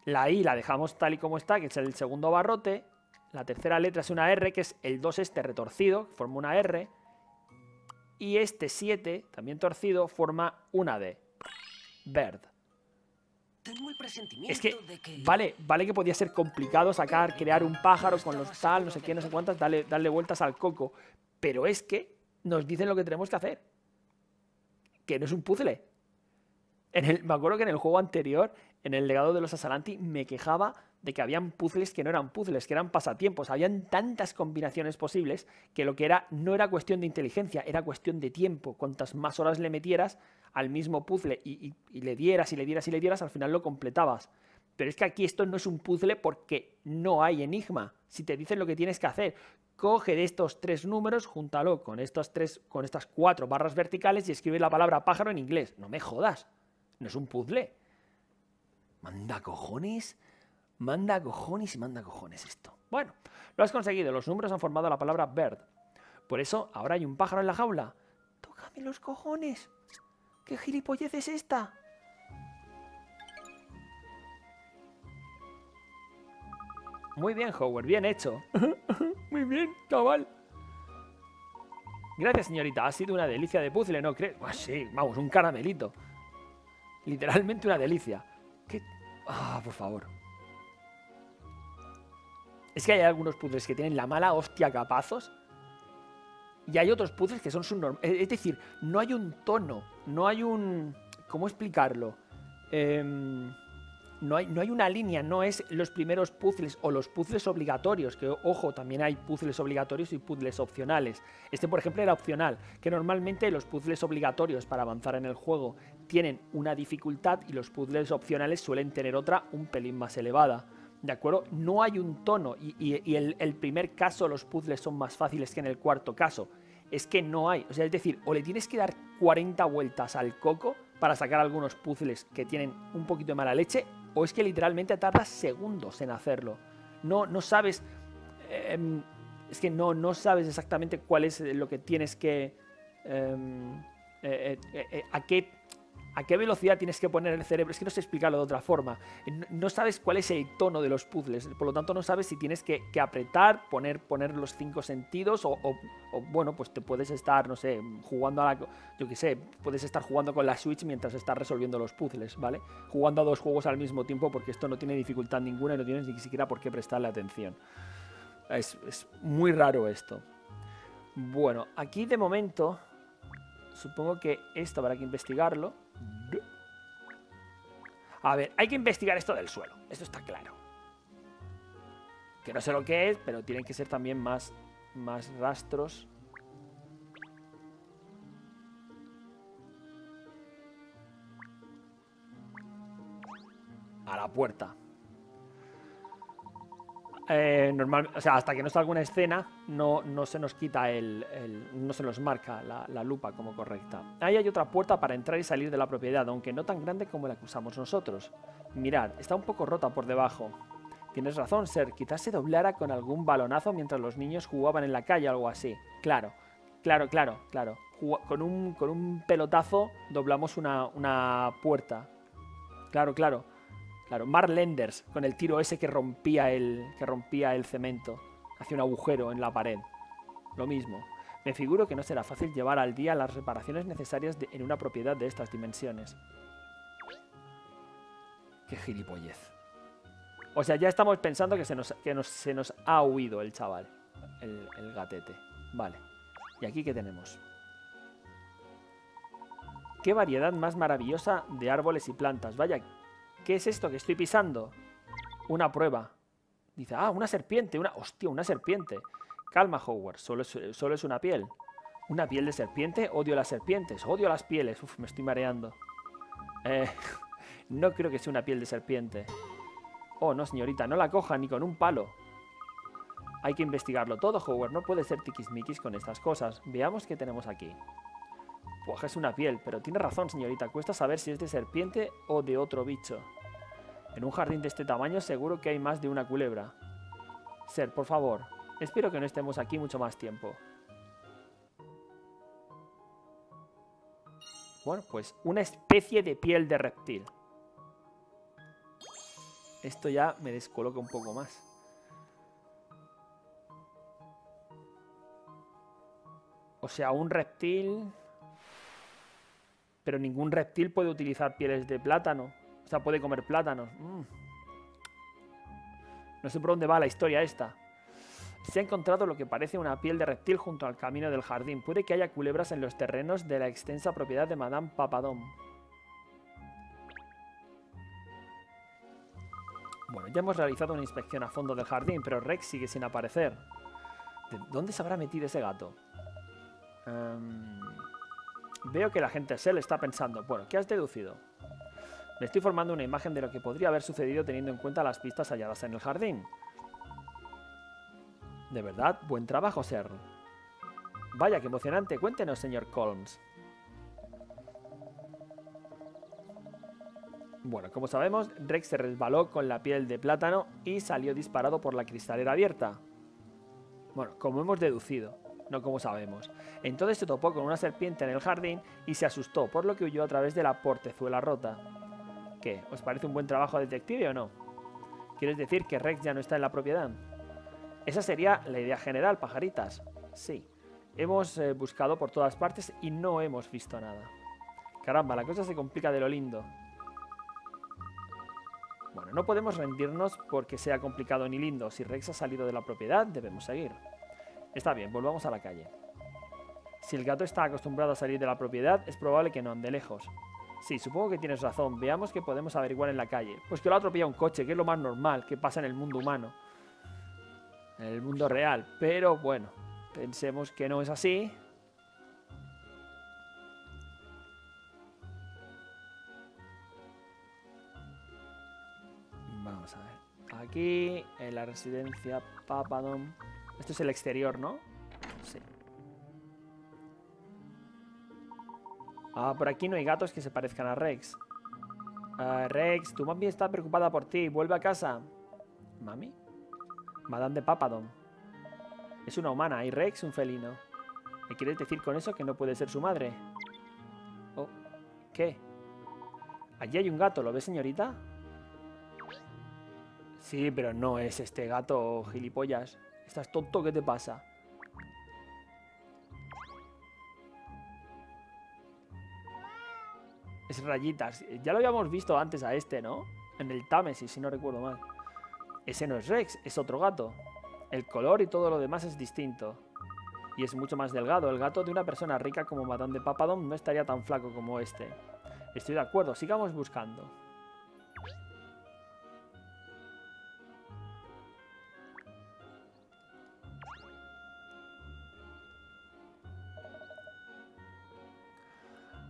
la I la dejamos tal y como está, que es el segundo barrote, la tercera letra es una R, que es el 2 este retorcido, que forma una R, y este 7, también torcido, forma una D. Bird. Es que, vale, vale que podía ser complicado sacar, crear un pájaro con los tal, no sé qué, no sé cuántas, darle, darle vueltas al coco. Pero es que nos dicen lo que tenemos que hacer. Que no es un puzzle. En el, me acuerdo que en el juego anterior, en el legado de los Asalanti, me quejaba de que habían puzzles que no eran puzzles, que eran pasatiempos. Habían tantas combinaciones posibles que lo que era no era cuestión de inteligencia, era cuestión de tiempo. Cuantas más horas le metieras al mismo puzzle y, le dieras y le dieras y le dieras, al final lo completabas. Pero es que aquí esto no es un puzzle porque no hay enigma. Si te dicen lo que tienes que hacer, coge de estos tres números, júntalo con, estos tres, con estas cuatro barras verticales y escribe la palabra pájaro en inglés. No me jodas. No es un puzzle. Manda cojones. Manda cojones y manda cojones esto. Bueno, lo has conseguido. Los números han formado la palabra bird. Por eso ahora hay un pájaro en la jaula. Tócame los cojones. ¿Qué gilipollez es esta? Muy bien, Howard, bien hecho. Muy bien, chaval. Gracias, señorita. Ha sido una delicia de puzzle, ¿no crees? Ah, sí, vamos, un caramelito. Literalmente una delicia. Ah, por favor. es que hay algunos puzzles que tienen la mala hostia capazos. Y hay otros puzzles que son subnormales. Es decir, no hay un tono, no hay un... ¿Cómo explicarlo? Em, no, hay, no hay una línea, no es los primeros puzzles o los puzzles obligatorios, que ojo, también hay puzzles obligatorios y puzzles opcionales. Este, por ejemplo, era opcional, que normalmente los puzzles obligatorios para avanzar en el juego tienen una dificultad y los puzzles opcionales suelen tener otra un pelín más elevada. ¿De acuerdo? No hay un tono y, el, el, primer caso los puzzles son más fáciles que en el cuarto caso. Es que no hay. O sea, es decir, o le tienes que dar 40 vueltas al coco para sacar algunos puzzles que tienen un poquito de mala leche, o es que literalmente tardas segundos en hacerlo. No, no sabes... Em, es que no, no sabes exactamente cuál es lo que tienes que... Em, eh, eh, eh, a qué a qué velocidad tienes que poner el cerebro. Es que no sé explicarlo de otra forma. No, sabes cuál es el tono de los puzzles. Por lo tanto, no sabes si tienes que, apretar, poner, poner los cinco sentidos o, bueno, pues te puedes estar, no sé, jugando a la... Yo qué sé, puedes estar jugando con la Switch mientras estás resolviendo los puzzles, ¿vale? Jugando a dos juegos al mismo tiempo porque esto no tiene dificultad ninguna y no tienes ni siquiera por qué prestarle atención. Es, es muy raro esto. Bueno, aquí de momento... Supongo que esto habrá que investigarlo. A ver, hay que investigar esto del suelo. Esto está claro. Que no sé lo que es, pero tienen que ser también más, más rastros. A la puerta. Eh, normal, o sea, hasta que no salga una escena, no, no se nos quita el, no se nos marca la, lupa como correcta. Ahí hay otra puerta para entrar y salir de la propiedad, aunque no tan grande como la que usamos nosotros. Mirad, está un poco rota por debajo. Tienes razón, Ser, quizás se doblara con algún balonazo mientras los niños jugaban en la calle o algo así. Claro, claro, claro, claro. con, un, con un pelotazo doblamos una, una puerta. Claro, claro. Claro, Mark Lenders, con el tiro ese que rompía el, que rompía el cemento. Hacía un agujero en la pared. Lo mismo. Me figuro que no será fácil llevar al día las reparaciones necesarias en una propiedad de estas dimensiones. Qué gilipollez. O sea, ya estamos pensando que se nos, que se nos ha huido el chaval. El, el gatete. Vale. ¿Y aquí qué tenemos? Qué variedad más maravillosa de árboles y plantas. Vaya, ¿Qué es esto que estoy pisando? Una prueba. Dice, ah, una serpiente. Una... Hostia, una serpiente. Calma, Howard. Solo es, solo es una piel. ¿Una piel de serpiente? Odio las serpientes. Odio las pieles. Uf, me estoy mareando. Eh, no creo que sea una piel de serpiente. Oh, no, señorita. No la coja ni con un palo. Hay que investigarlo todo, Howard. No puede ser tiquismiquis con estas cosas. Veamos qué tenemos aquí. Pues es una piel, pero tiene razón, señorita. Cuesta saber si es de serpiente o de otro bicho. En un jardín de este tamaño seguro que hay más de una culebra. Ser, por favor, espero que no estemos aquí mucho más tiempo. Bueno, pues una especie de piel de reptil. Esto ya me descoloca un poco más. O sea, un reptil... Pero ningún reptil puede utilizar pieles de plátano. O sea, puede comer plátanos. Mm. No sé por dónde va la historia esta. Se ha encontrado lo que parece una piel de reptil junto al camino del jardín. Puede que haya culebras en los terrenos de la extensa propiedad de Madame Papadom. Bueno, ya hemos realizado una inspección a fondo del jardín, pero Rex sigue sin aparecer. ¿De dónde se habrá metido ese gato? Em, veo que la gente se le está pensando. Bueno, ¿qué has deducido? Me estoy formando una imagen de lo que podría haber sucedido teniendo en cuenta las pistas halladas en el jardín. De verdad, buen trabajo, Sir. Vaya, qué emocionante. Cuéntenos, señor Colmes. Bueno, como sabemos, Rex se resbaló con la piel de plátano y salió disparado por la cristalera abierta. Bueno, como hemos deducido, no como sabemos. Entonces se topó con una serpiente en el jardín y se asustó, por lo que huyó a través de la portezuela rota. ¿Os parece un buen trabajo detective o no? ¿Quieres decir que Rex ya no está en la propiedad? Esa sería la idea general, pajaritas. Sí. Hemos eh, buscado por todas partes y no hemos visto nada. Caramba, la cosa se complica de lo lindo. Bueno, no podemos rendirnos porque sea complicado ni lindo. Si Rex ha salido de la propiedad, debemos seguir. Está bien, volvamos a la calle. Si el gato está acostumbrado a salir de la propiedad, es probable que no ande lejos. Sí, supongo que tienes razón. Veamos qué podemos averiguar en la calle. Pues que lo ha atropellado un coche, que es lo más normal que pasa en el mundo humano. En el mundo real. Pero bueno, pensemos que no es así. Vamos a ver. Aquí, en la residencia Papadom. Esto es el exterior, ¿no? Sí. Ah, por aquí no hay gatos que se parezcan a Rex. Ah, Rex, tu mami está preocupada por ti. Vuelve a casa. ¿Mami? Madame de Papadom. Es una humana y Rex un felino. ¿Me quieres decir con eso que no puede ser su madre? Oh, ¿qué? Allí hay un gato, ¿lo ves, señorita? Sí, pero no es este gato, gilipollas. ¿Estás tonto? ¿Qué te pasa? Rayitas. Ya lo habíamos visto antes a este, ¿no? En el Támesis, si no recuerdo mal. Ese no es Rex, es otro gato. El color y todo lo demás es distinto. Y es mucho más delgado. El gato de una persona rica como Madame de Papadom no estaría tan flaco como este. Estoy de acuerdo, sigamos buscando.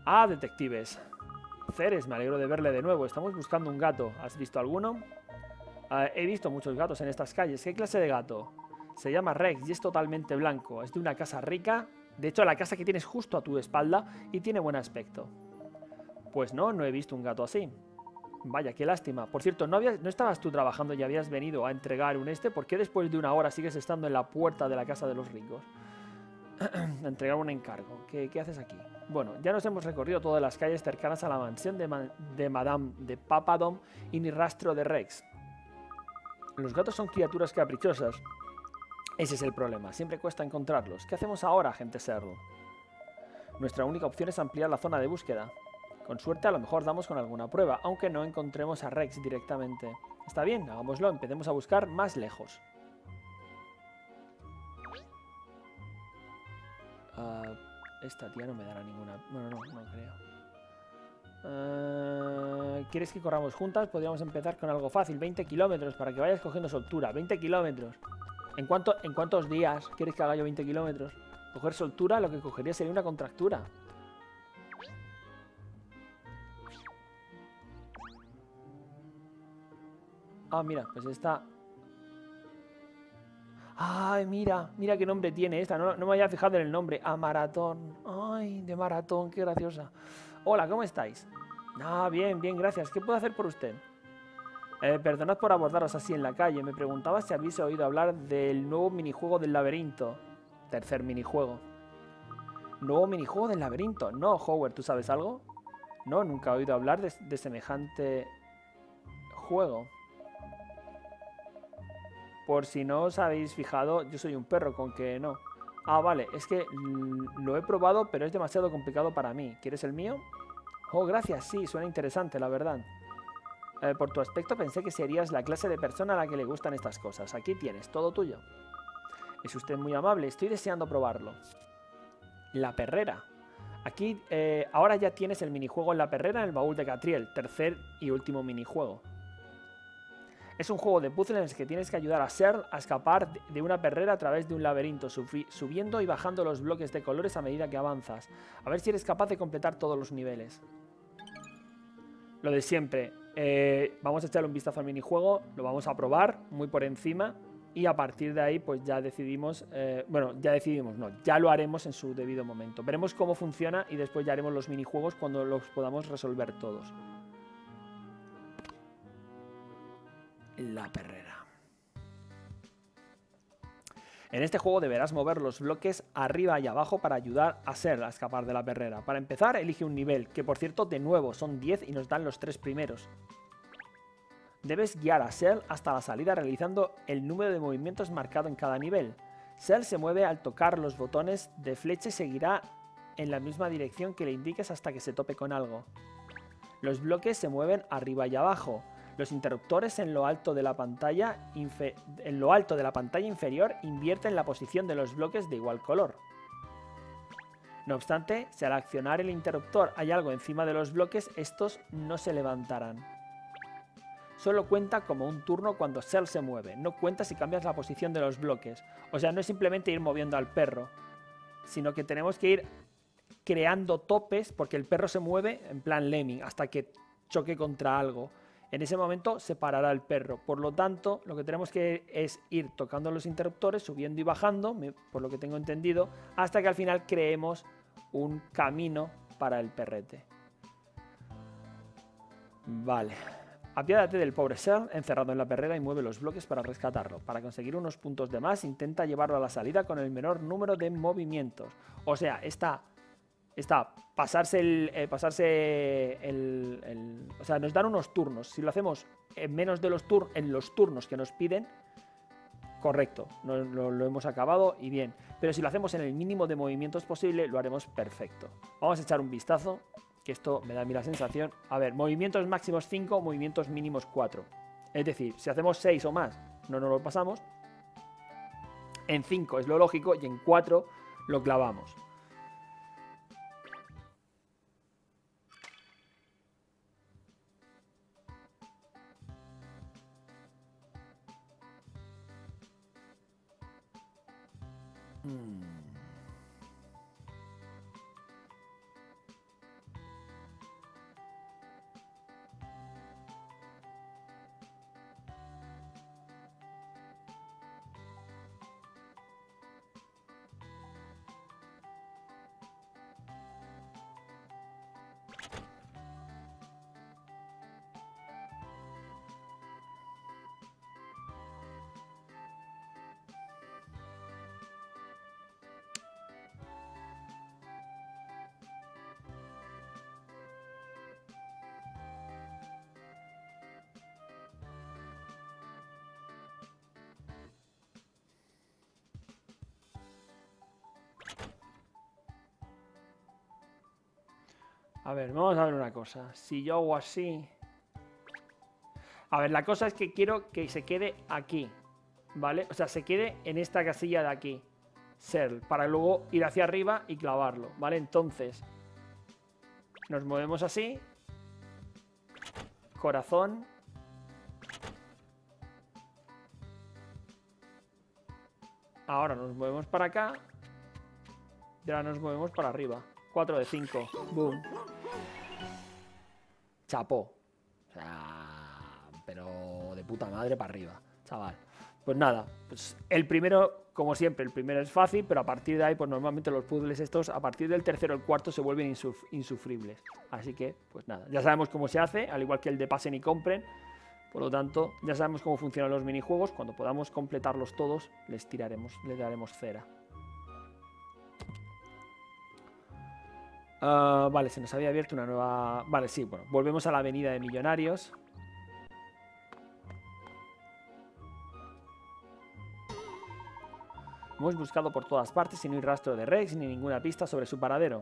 Ah, detectives. Me alegro de verle de nuevo. Estamos buscando un gato. ¿Has visto alguno? Ah, he visto muchos gatos en estas calles. ¿Qué clase de gato? Se llama Rex y es totalmente blanco. Es de una casa rica. De hecho, la casa que tienes justo a tu espalda y tiene buen aspecto. Pues no, no he visto un gato así. Vaya, qué lástima. Por cierto, ¿no, ¿no estabas tú trabajando y habías venido a entregar un este? ¿Por qué después de una hora sigues estando en la puerta de la casa de los ricos? entregar un encargo. ¿Qué, haces aquí? Bueno, ya nos hemos recorrido todas las calles cercanas a la mansión de, Madame de Papadom y ni rastro de Rex. Los gatos son criaturas caprichosas. Ese es el problema, siempre cuesta encontrarlos. ¿Qué hacemos ahora, agente cerdo? Nuestra única opción es ampliar la zona de búsqueda. Con suerte a lo mejor damos con alguna prueba, aunque no encontremos a Rex directamente. Está bien, hagámoslo, empecemos a buscar más lejos. Ah, esta tía no me dará ninguna... Bueno, no, no creo. Ah, ¿Quieres que corramos juntas? Podríamos empezar con algo fácil. 20 kilómetros para que vayas cogiendo soltura. 20 kilómetros. ¿En, cuánto, ¿En cuántos días quieres que haga yo 20 kilómetros? Coger soltura lo que cogería sería una contractura. Ah, mira, pues esta Ay, mira, mira qué nombre tiene esta. No, me había fijado en el nombre. A Maratón. Ay, de Maratón, qué graciosa. Hola, ¿cómo estáis? Ah, bien, bien, gracias. ¿Qué puedo hacer por usted? Eh, perdonad por abordaros así en la calle. Me preguntaba si habéis oído hablar del nuevo minijuego del laberinto. Tercer minijuego. Nuevo minijuego del laberinto. No, Howard, ¿tú sabes algo? No, nunca he oído hablar de semejante juego. Por si no os habéis fijado, yo soy un perro, con que no. Ah, vale, es que lo he probado, pero es demasiado complicado para mí. ¿Quieres el mío? Oh, gracias, sí, suena interesante, la verdad. Eh, por tu aspecto pensé que serías la clase de persona a la que le gustan estas cosas. Aquí tienes, todo tuyo. Es usted muy amable, estoy deseando probarlo. La perrera. Aquí, eh, ahora ya tienes el minijuego en la perrera en el baúl de Catriel, tercer y último minijuego. Es un juego de puzzles que tienes que ayudar a Ser a escapar de una perrera a través de un laberinto, subiendo y bajando los bloques de colores a medida que avanzas. A ver si eres capaz de completar todos los niveles. Lo de siempre. Eh, vamos a echarle un vistazo al minijuego, lo vamos a probar muy por encima y a partir de ahí pues ya decidimos, eh, bueno, ya decidimos, no, ya lo haremos en su debido momento. Veremos cómo funciona y después ya haremos los minijuegos cuando los podamos resolver todos. La perrera. En este juego deberás mover los bloques arriba y abajo para ayudar a Ser a escapar de la perrera. Para empezar, elige un nivel, que por cierto, de nuevo, son 10 y nos dan los tres primeros. Debes guiar a Cell hasta la salida realizando el número de movimientos marcado en cada nivel. Cell se mueve al tocar los botones de flecha y seguirá en la misma dirección que le indiques hasta que se tope con algo. Los bloques se mueven arriba y abajo. Los interruptores en lo alto de la pantalla, en lo alto de la pantalla inferior invierten la posición de los bloques de igual color. No obstante, si al accionar el interruptor hay algo encima de los bloques, estos no se levantarán. Solo cuenta como un turno cuando Cell se mueve, no cuenta si cambias la posición de los bloques. O sea, no es simplemente ir moviendo al perro, sino que tenemos que ir creando topes porque el perro se mueve en plan lemming hasta que choque contra algo. En ese momento se parará el perro. Por lo tanto, lo que tenemos que es ir tocando los interruptores, subiendo y bajando, por lo que tengo entendido, hasta que al final creemos un camino para el perrete. Vale. Apiádate del pobre Cell encerrado en la perrera y mueve los bloques para rescatarlo. Para conseguir unos puntos de más, intenta llevarlo a la salida con el menor número de movimientos. O sea, está, está pasarse el, eh, pasarse o sea, nos dan unos turnos. Si lo hacemos en menos de los turnos, en los turnos que nos piden, correcto, lo, lo, hemos acabado y bien. Pero si lo hacemos en el mínimo de movimientos posible, lo haremos perfecto. Vamos a echar un vistazo, que esto me da a mí la sensación. A ver, movimientos máximos 5, movimientos mínimos 4. Es decir, si hacemos 6 o más, no nos lo pasamos. En 5 es lo lógico y en 4 lo clavamos. A ver, vamos a ver una cosa. Si yo hago así... A ver, la cosa es que quiero que se quede aquí. ¿Vale? O sea, se quede en esta casilla de aquí. Ser, para luego ir hacia arriba y clavarlo. ¿Vale? Entonces, nos movemos así. Corazón. Ahora nos movemos para acá. Y ahora nos movemos para arriba. 4 de 5. Boom. Chapó. O sea, pero de puta madre para arriba, chaval. Pues nada, pues el primero, como siempre, el primero es fácil, pero a partir de ahí, pues normalmente los puzzles estos, a partir del tercero o el cuarto se vuelven insufribles. Así que, pues nada, ya sabemos cómo se hace, al igual que el de pasen y compren. Por lo tanto, ya sabemos cómo funcionan los minijuegos. Cuando podamos completarlos todos, les tiraremos, les daremos cera. Ah, vale, se nos había abierto una nueva... Vale, sí, bueno, volvemos a la avenida de Millonarios. Hemos buscado por todas partes y no hay rastro de Rex ni ninguna pista sobre su paradero.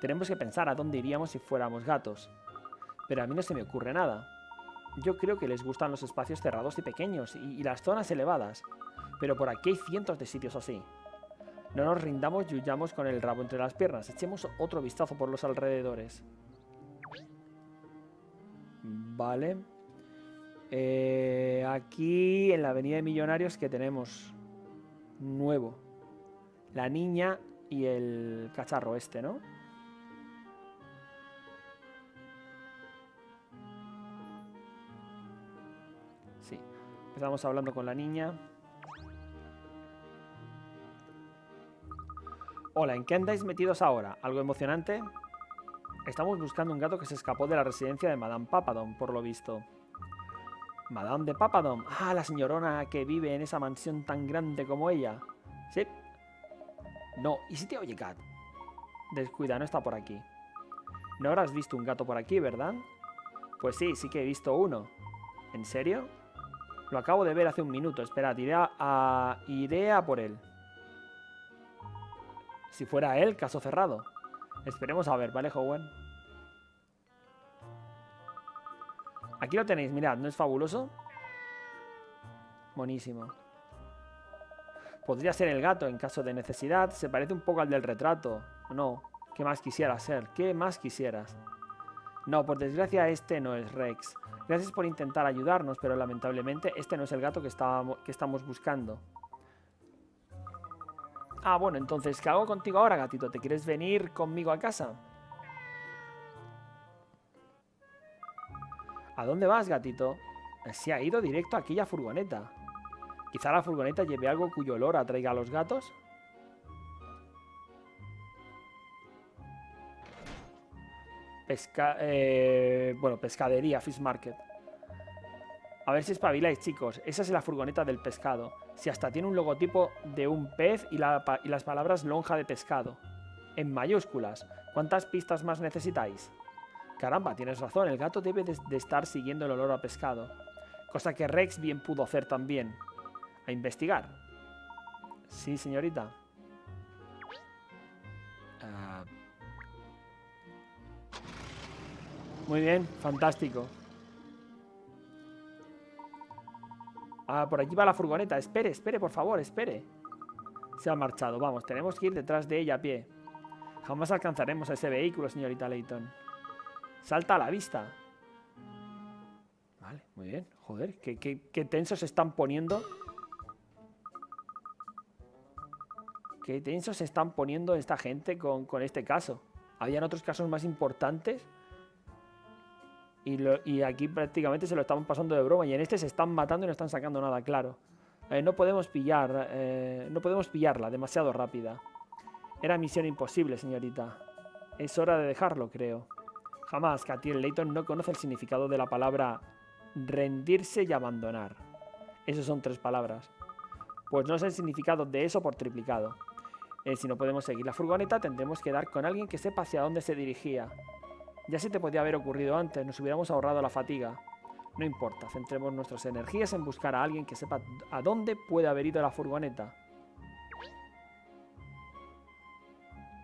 Tenemos que pensar a dónde iríamos si fuéramos gatos. Pero a mí no se me ocurre nada. Yo creo que les gustan los espacios cerrados y pequeños y las zonas elevadas. Pero por aquí hay cientos de sitios así. No nos rindamos y huyamos con el rabo entre las piernas. Echemos otro vistazo por los alrededores. Vale. Eh, aquí en la avenida de Millonarios que tenemos nuevo. La niña y el cacharro este, ¿no? Sí. Empezamos hablando con la niña. Hola, ¿en qué andáis metidos ahora? ¿Algo emocionante? Estamos buscando un gato que se escapó de la residencia de Madame Papadon, por lo visto. ¿Madame de Papadon? Ah, la señorona que vive en esa mansión tan grande como ella. ¿Sí? No, ¿y si te oye Cat? Descuida, no está por aquí. No habrás visto un gato por aquí, ¿verdad? Pues sí, sí que he visto uno. ¿En serio? Lo acabo de ver hace un minuto. Esperad, iré a, iré a por él. Si fuera él, caso cerrado. Esperemos a ver, ¿vale, Howen? Aquí lo tenéis, mirad, ¿no es fabuloso? Buenísimo. Podría ser el gato en caso de necesidad. Se parece un poco al del retrato. No. ¿Qué más quisiera ser? ¿Qué más quisieras? No, por desgracia este no es Rex. Gracias por intentar ayudarnos, pero lamentablemente este no es el gato que, estábamos, que estamos buscando. Ah, bueno, entonces, ¿qué hago contigo ahora, gatito? ¿Te quieres venir conmigo a casa? ¿A dónde vas, gatito? Se ha ido directo a aquella furgoneta. Quizá la furgoneta lleve algo cuyo olor atraiga a los gatos. Pesca... Eh, bueno, pescadería, fish market. A ver si espabiláis, chicos. Esa es la furgoneta del pescado. Si hasta tiene un logotipo de un pez y, las palabras lonja de pescado. En mayúsculas. ¿Cuántas pistas más necesitáis? Caramba, tienes razón. El gato debe de estar siguiendo el olor a pescado. Cosa que Rex bien pudo hacer también. A investigar. Sí, señorita. Ah. Muy bien, fantástico. Ah, por aquí va la furgoneta. Espere, espere, por favor, espere. Se ha marchado. Vamos, tenemos que ir detrás de ella a pie. Jamás alcanzaremos a ese vehículo, señorita Layton. Salta a la vista. Vale, muy bien. Joder, qué, qué tensos se están poniendo. Qué tensos se están poniendo esta gente con, con este caso. Habían otros casos más importantes y, aquí prácticamente se lo estamos pasando de broma. Y en este se están matando y no están sacando nada claro. Eh, no podemos pillar. Eh, no podemos pillarla demasiado rápida. Era misión imposible, señorita. Es hora de dejarlo, creo. Jamás, Catiel Layton no conoce el significado de la palabra rendirse y abandonar. Esas son tres palabras. Pues no sé el significado de eso por triplicado. Eh, si no podemos seguir la furgoneta, tendremos que dar con alguien que sepa hacia dónde se dirigía. Ya se te podía haber ocurrido antes, nos hubiéramos ahorrado la fatiga. No importa, centremos nuestras energías en buscar a alguien que sepa a dónde puede haber ido la furgoneta.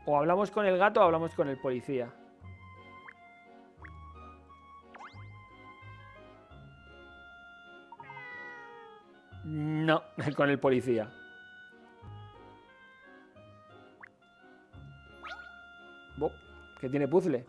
O hablamos con el gato o hablamos con el policía. No, con el policía. que tiene puzzle.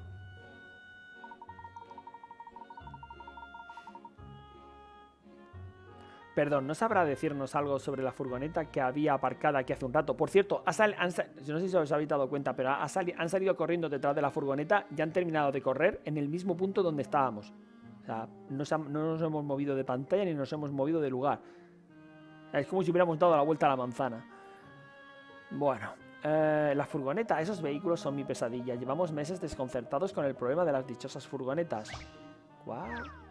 Perdón, ¿no sabrá decirnos algo sobre la furgoneta que había aparcada aquí hace un rato? Por cierto, no sé si os habéis dado cuenta, pero han salido corriendo detrás de la furgoneta y han terminado de correr en el mismo punto donde estábamos. O sea, no, nos hemos movido de pantalla ni nos hemos movido de lugar. es como si hubiéramos dado la vuelta a la manzana. Bueno, eh, la furgoneta, esos vehículos son mi pesadilla. Llevamos meses desconcertados con el problema de las dichosas furgonetas. ¿What?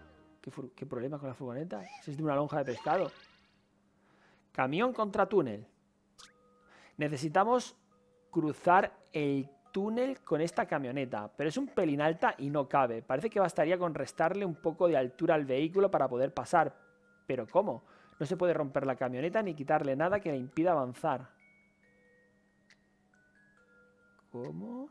¿Qué, problema con la furgoneta? es de una lonja de pescado. Camión contra túnel. Necesitamos cruzar el túnel con esta camioneta, pero es un pelín alta y no cabe. Parece que bastaría con restarle un poco de altura al vehículo para poder pasar. ¿Pero cómo? No se puede romper la camioneta ni quitarle nada que le impida avanzar. ¿Cómo?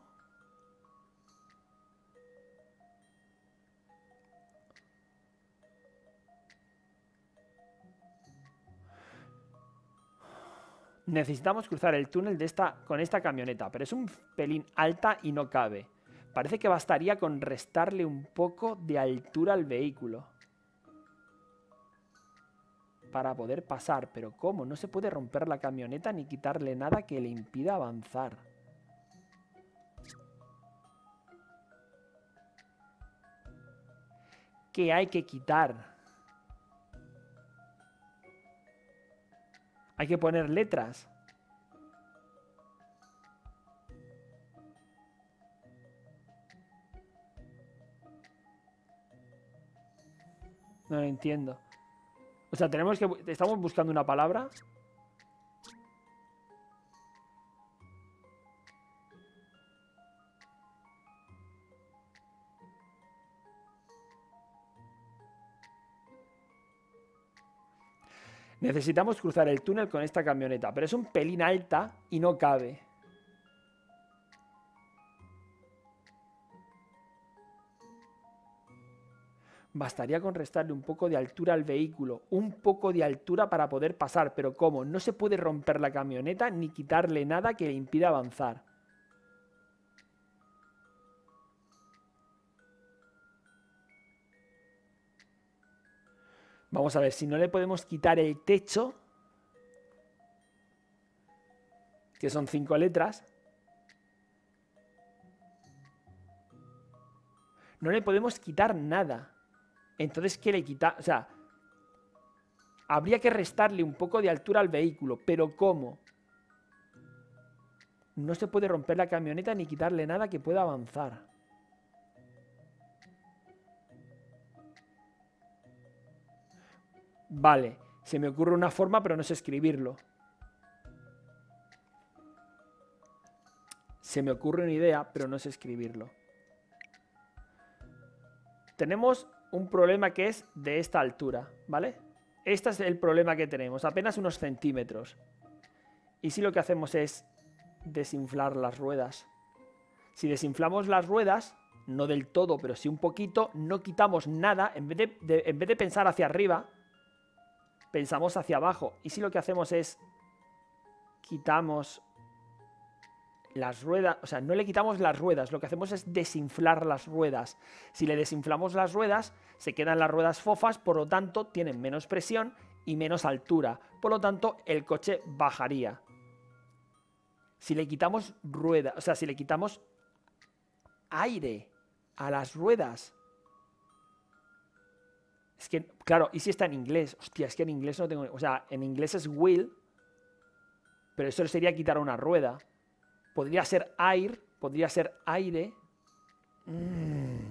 Necesitamos cruzar el túnel de esta, con esta camioneta, pero es un pelín alta y no cabe. Parece que bastaría con restarle un poco de altura al vehículo. Para poder pasar, pero ¿cómo? No se puede romper la camioneta ni quitarle nada que le impida avanzar. ¿Qué hay que quitar? Hay que poner letras. No lo entiendo. O sea, tenemos que... Estamos buscando una palabra. Necesitamos cruzar el túnel con esta camioneta, pero es un pelín alta y no cabe. Bastaría con restarle un poco de altura al vehículo, un poco de altura para poder pasar, pero ¿cómo? No se puede romper la camioneta ni quitarle nada que le impida avanzar. Vamos a ver, si no le podemos quitar el techo, que son cinco letras, no le podemos quitar nada. Entonces, ¿qué le quita? O sea, habría que restarle un poco de altura al vehículo, pero ¿cómo? No se puede romper la camioneta ni quitarle nada que pueda avanzar. Vale, se me ocurre una forma, pero no sé escribirlo. Se me ocurre una idea, pero no sé escribirlo. Tenemos un problema que es de esta altura, ¿vale? Este es el problema que tenemos, apenas unos centímetros. Y si lo que hacemos es desinflar las ruedas. Si desinflamos las ruedas, no del todo, pero sí un poquito, no quitamos nada, en vez de, en vez de pensar hacia arriba, pensamos hacia abajo. Y si lo que hacemos es quitamos las ruedas, o sea, no le quitamos las ruedas, lo que hacemos es desinflar las ruedas. Si le desinflamos las ruedas, se quedan las ruedas fofas, por lo tanto, tienen menos presión y menos altura. Por lo tanto, el coche bajaría. Si le quitamos ruedas, o sea, si le quitamos aire a las ruedas, es que, claro, ¿y si está en inglés? Hostia, es que en inglés no tengo... O sea, en inglés es will, pero eso sería quitar una rueda. Podría ser air, podría ser aire. Mm.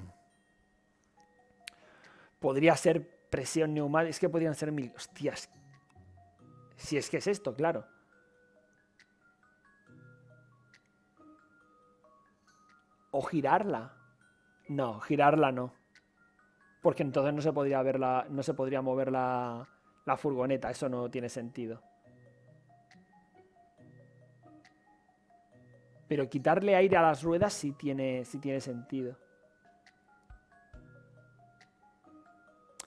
Podría ser presión neumática. Es que podrían ser mil... Hostias. Si es que es esto, claro. O girarla. No, girarla no porque entonces no se podría ver la, no se podría mover la, la furgoneta, eso no tiene sentido. Pero quitarle aire a las ruedas sí tiene, sí tiene sentido.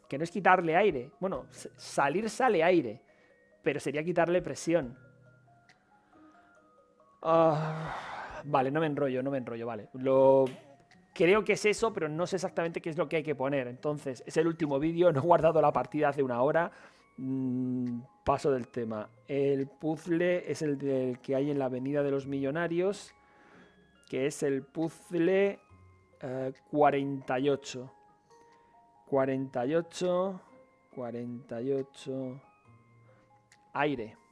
Que no es quitarle aire. Bueno, salir sale aire. Pero sería quitarle presión. Ah, vale, no me enrollo, no me enrollo, vale. Lo Creo que es eso, pero no sé exactamente qué es lo que hay que poner. Entonces, es el último vídeo, no he guardado la partida hace una hora. Mm, paso del tema. El puzzle es el del que hay en la Avenida de los Millonarios, que es el puzzle 48. 48, 48, aire.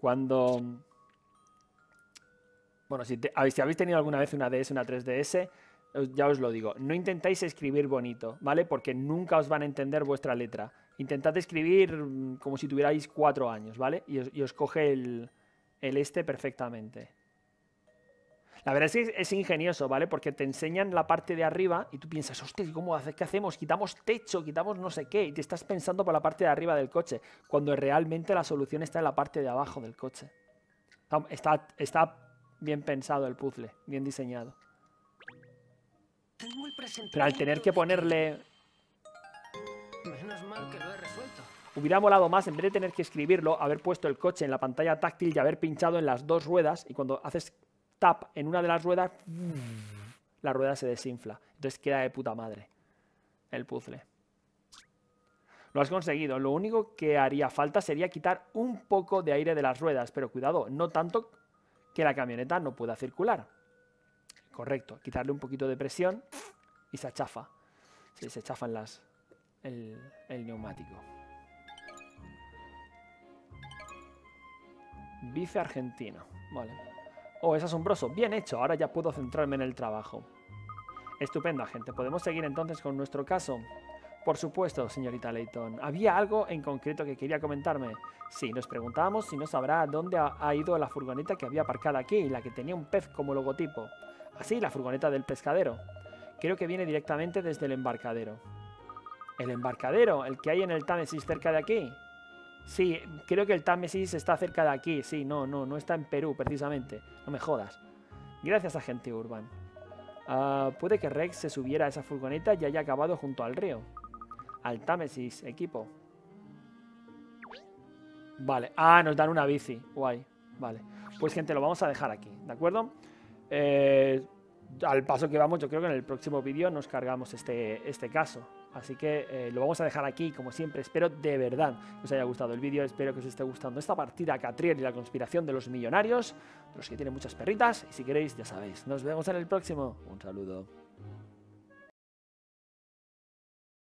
Cuando... Bueno, si, habéis tenido alguna vez una DS, una 3DS, ya os lo digo, no intentáis escribir bonito, ¿vale? Porque nunca os van a entender vuestra letra. Intentad escribir mm, como si tuvierais cuatro años, ¿vale? Y os, coge el, el este perfectamente. La verdad es que es ingenioso, ¿vale? Porque te enseñan la parte de arriba y tú piensas, hostia, ¿cómo hace? ¿Qué hacemos? Quitamos techo, quitamos no sé qué, y te estás pensando por la parte de arriba del coche, cuando realmente la solución está en la parte de abajo del coche. Está, está bien pensado el puzzle, bien diseñado. Pero al tener que ponerle... Menos mal que lo he resuelto. Hubiera molado más, en vez de tener que escribirlo, haber puesto el coche en la pantalla táctil y haber pinchado en las dos ruedas y cuando haces tap en una de las ruedas, la rueda se desinfla. Entonces queda de puta madre el puzzle. Lo has conseguido. Lo único que haría falta sería quitar un poco de aire de las ruedas. Pero cuidado, no tanto que la camioneta no pueda circular. Correcto. Quitarle un poquito de presión y se achafa. Sí, se chafan las, el, el neumático. Bife argentino. Vale. Oh, es asombroso. Bien hecho. Ahora ya puedo centrarme en el trabajo. Estupenda, gente. ¿Podemos seguir entonces con nuestro caso? Por supuesto, señorita Layton. ¿Había algo en concreto que quería comentarme? Sí, nos preguntábamos si no sabrá dónde ha, ido la furgoneta que había aparcada aquí, la que tenía un pez como logotipo. Así, la furgoneta del pescadero. Creo que viene directamente desde el embarcadero. El embarcadero, el que hay en el Támesis cerca de aquí. Sí, creo que el Támesis está cerca de aquí. Sí, no, no, no está en Perú precisamente. No me jodas. Gracias, agente Urban. Ah, puede que Rex se subiera a esa furgoneta y haya acabado junto al río. Al Támesis, equipo. Vale. Ah, nos dan una bici. Guay. Vale. Pues gente, lo vamos a dejar aquí, ¿de acuerdo? Eh, al paso que vamos, yo creo que en el próximo vídeo nos cargamos este, este caso. Así que eh, lo vamos a dejar aquí, como siempre. Espero de verdad que os haya gustado el vídeo. Espero que os esté gustando esta partida Catriel y la conspiración de los millonarios, los que tienen muchas perritas. Y si queréis, ya sabéis. Nos vemos en el próximo. Un saludo.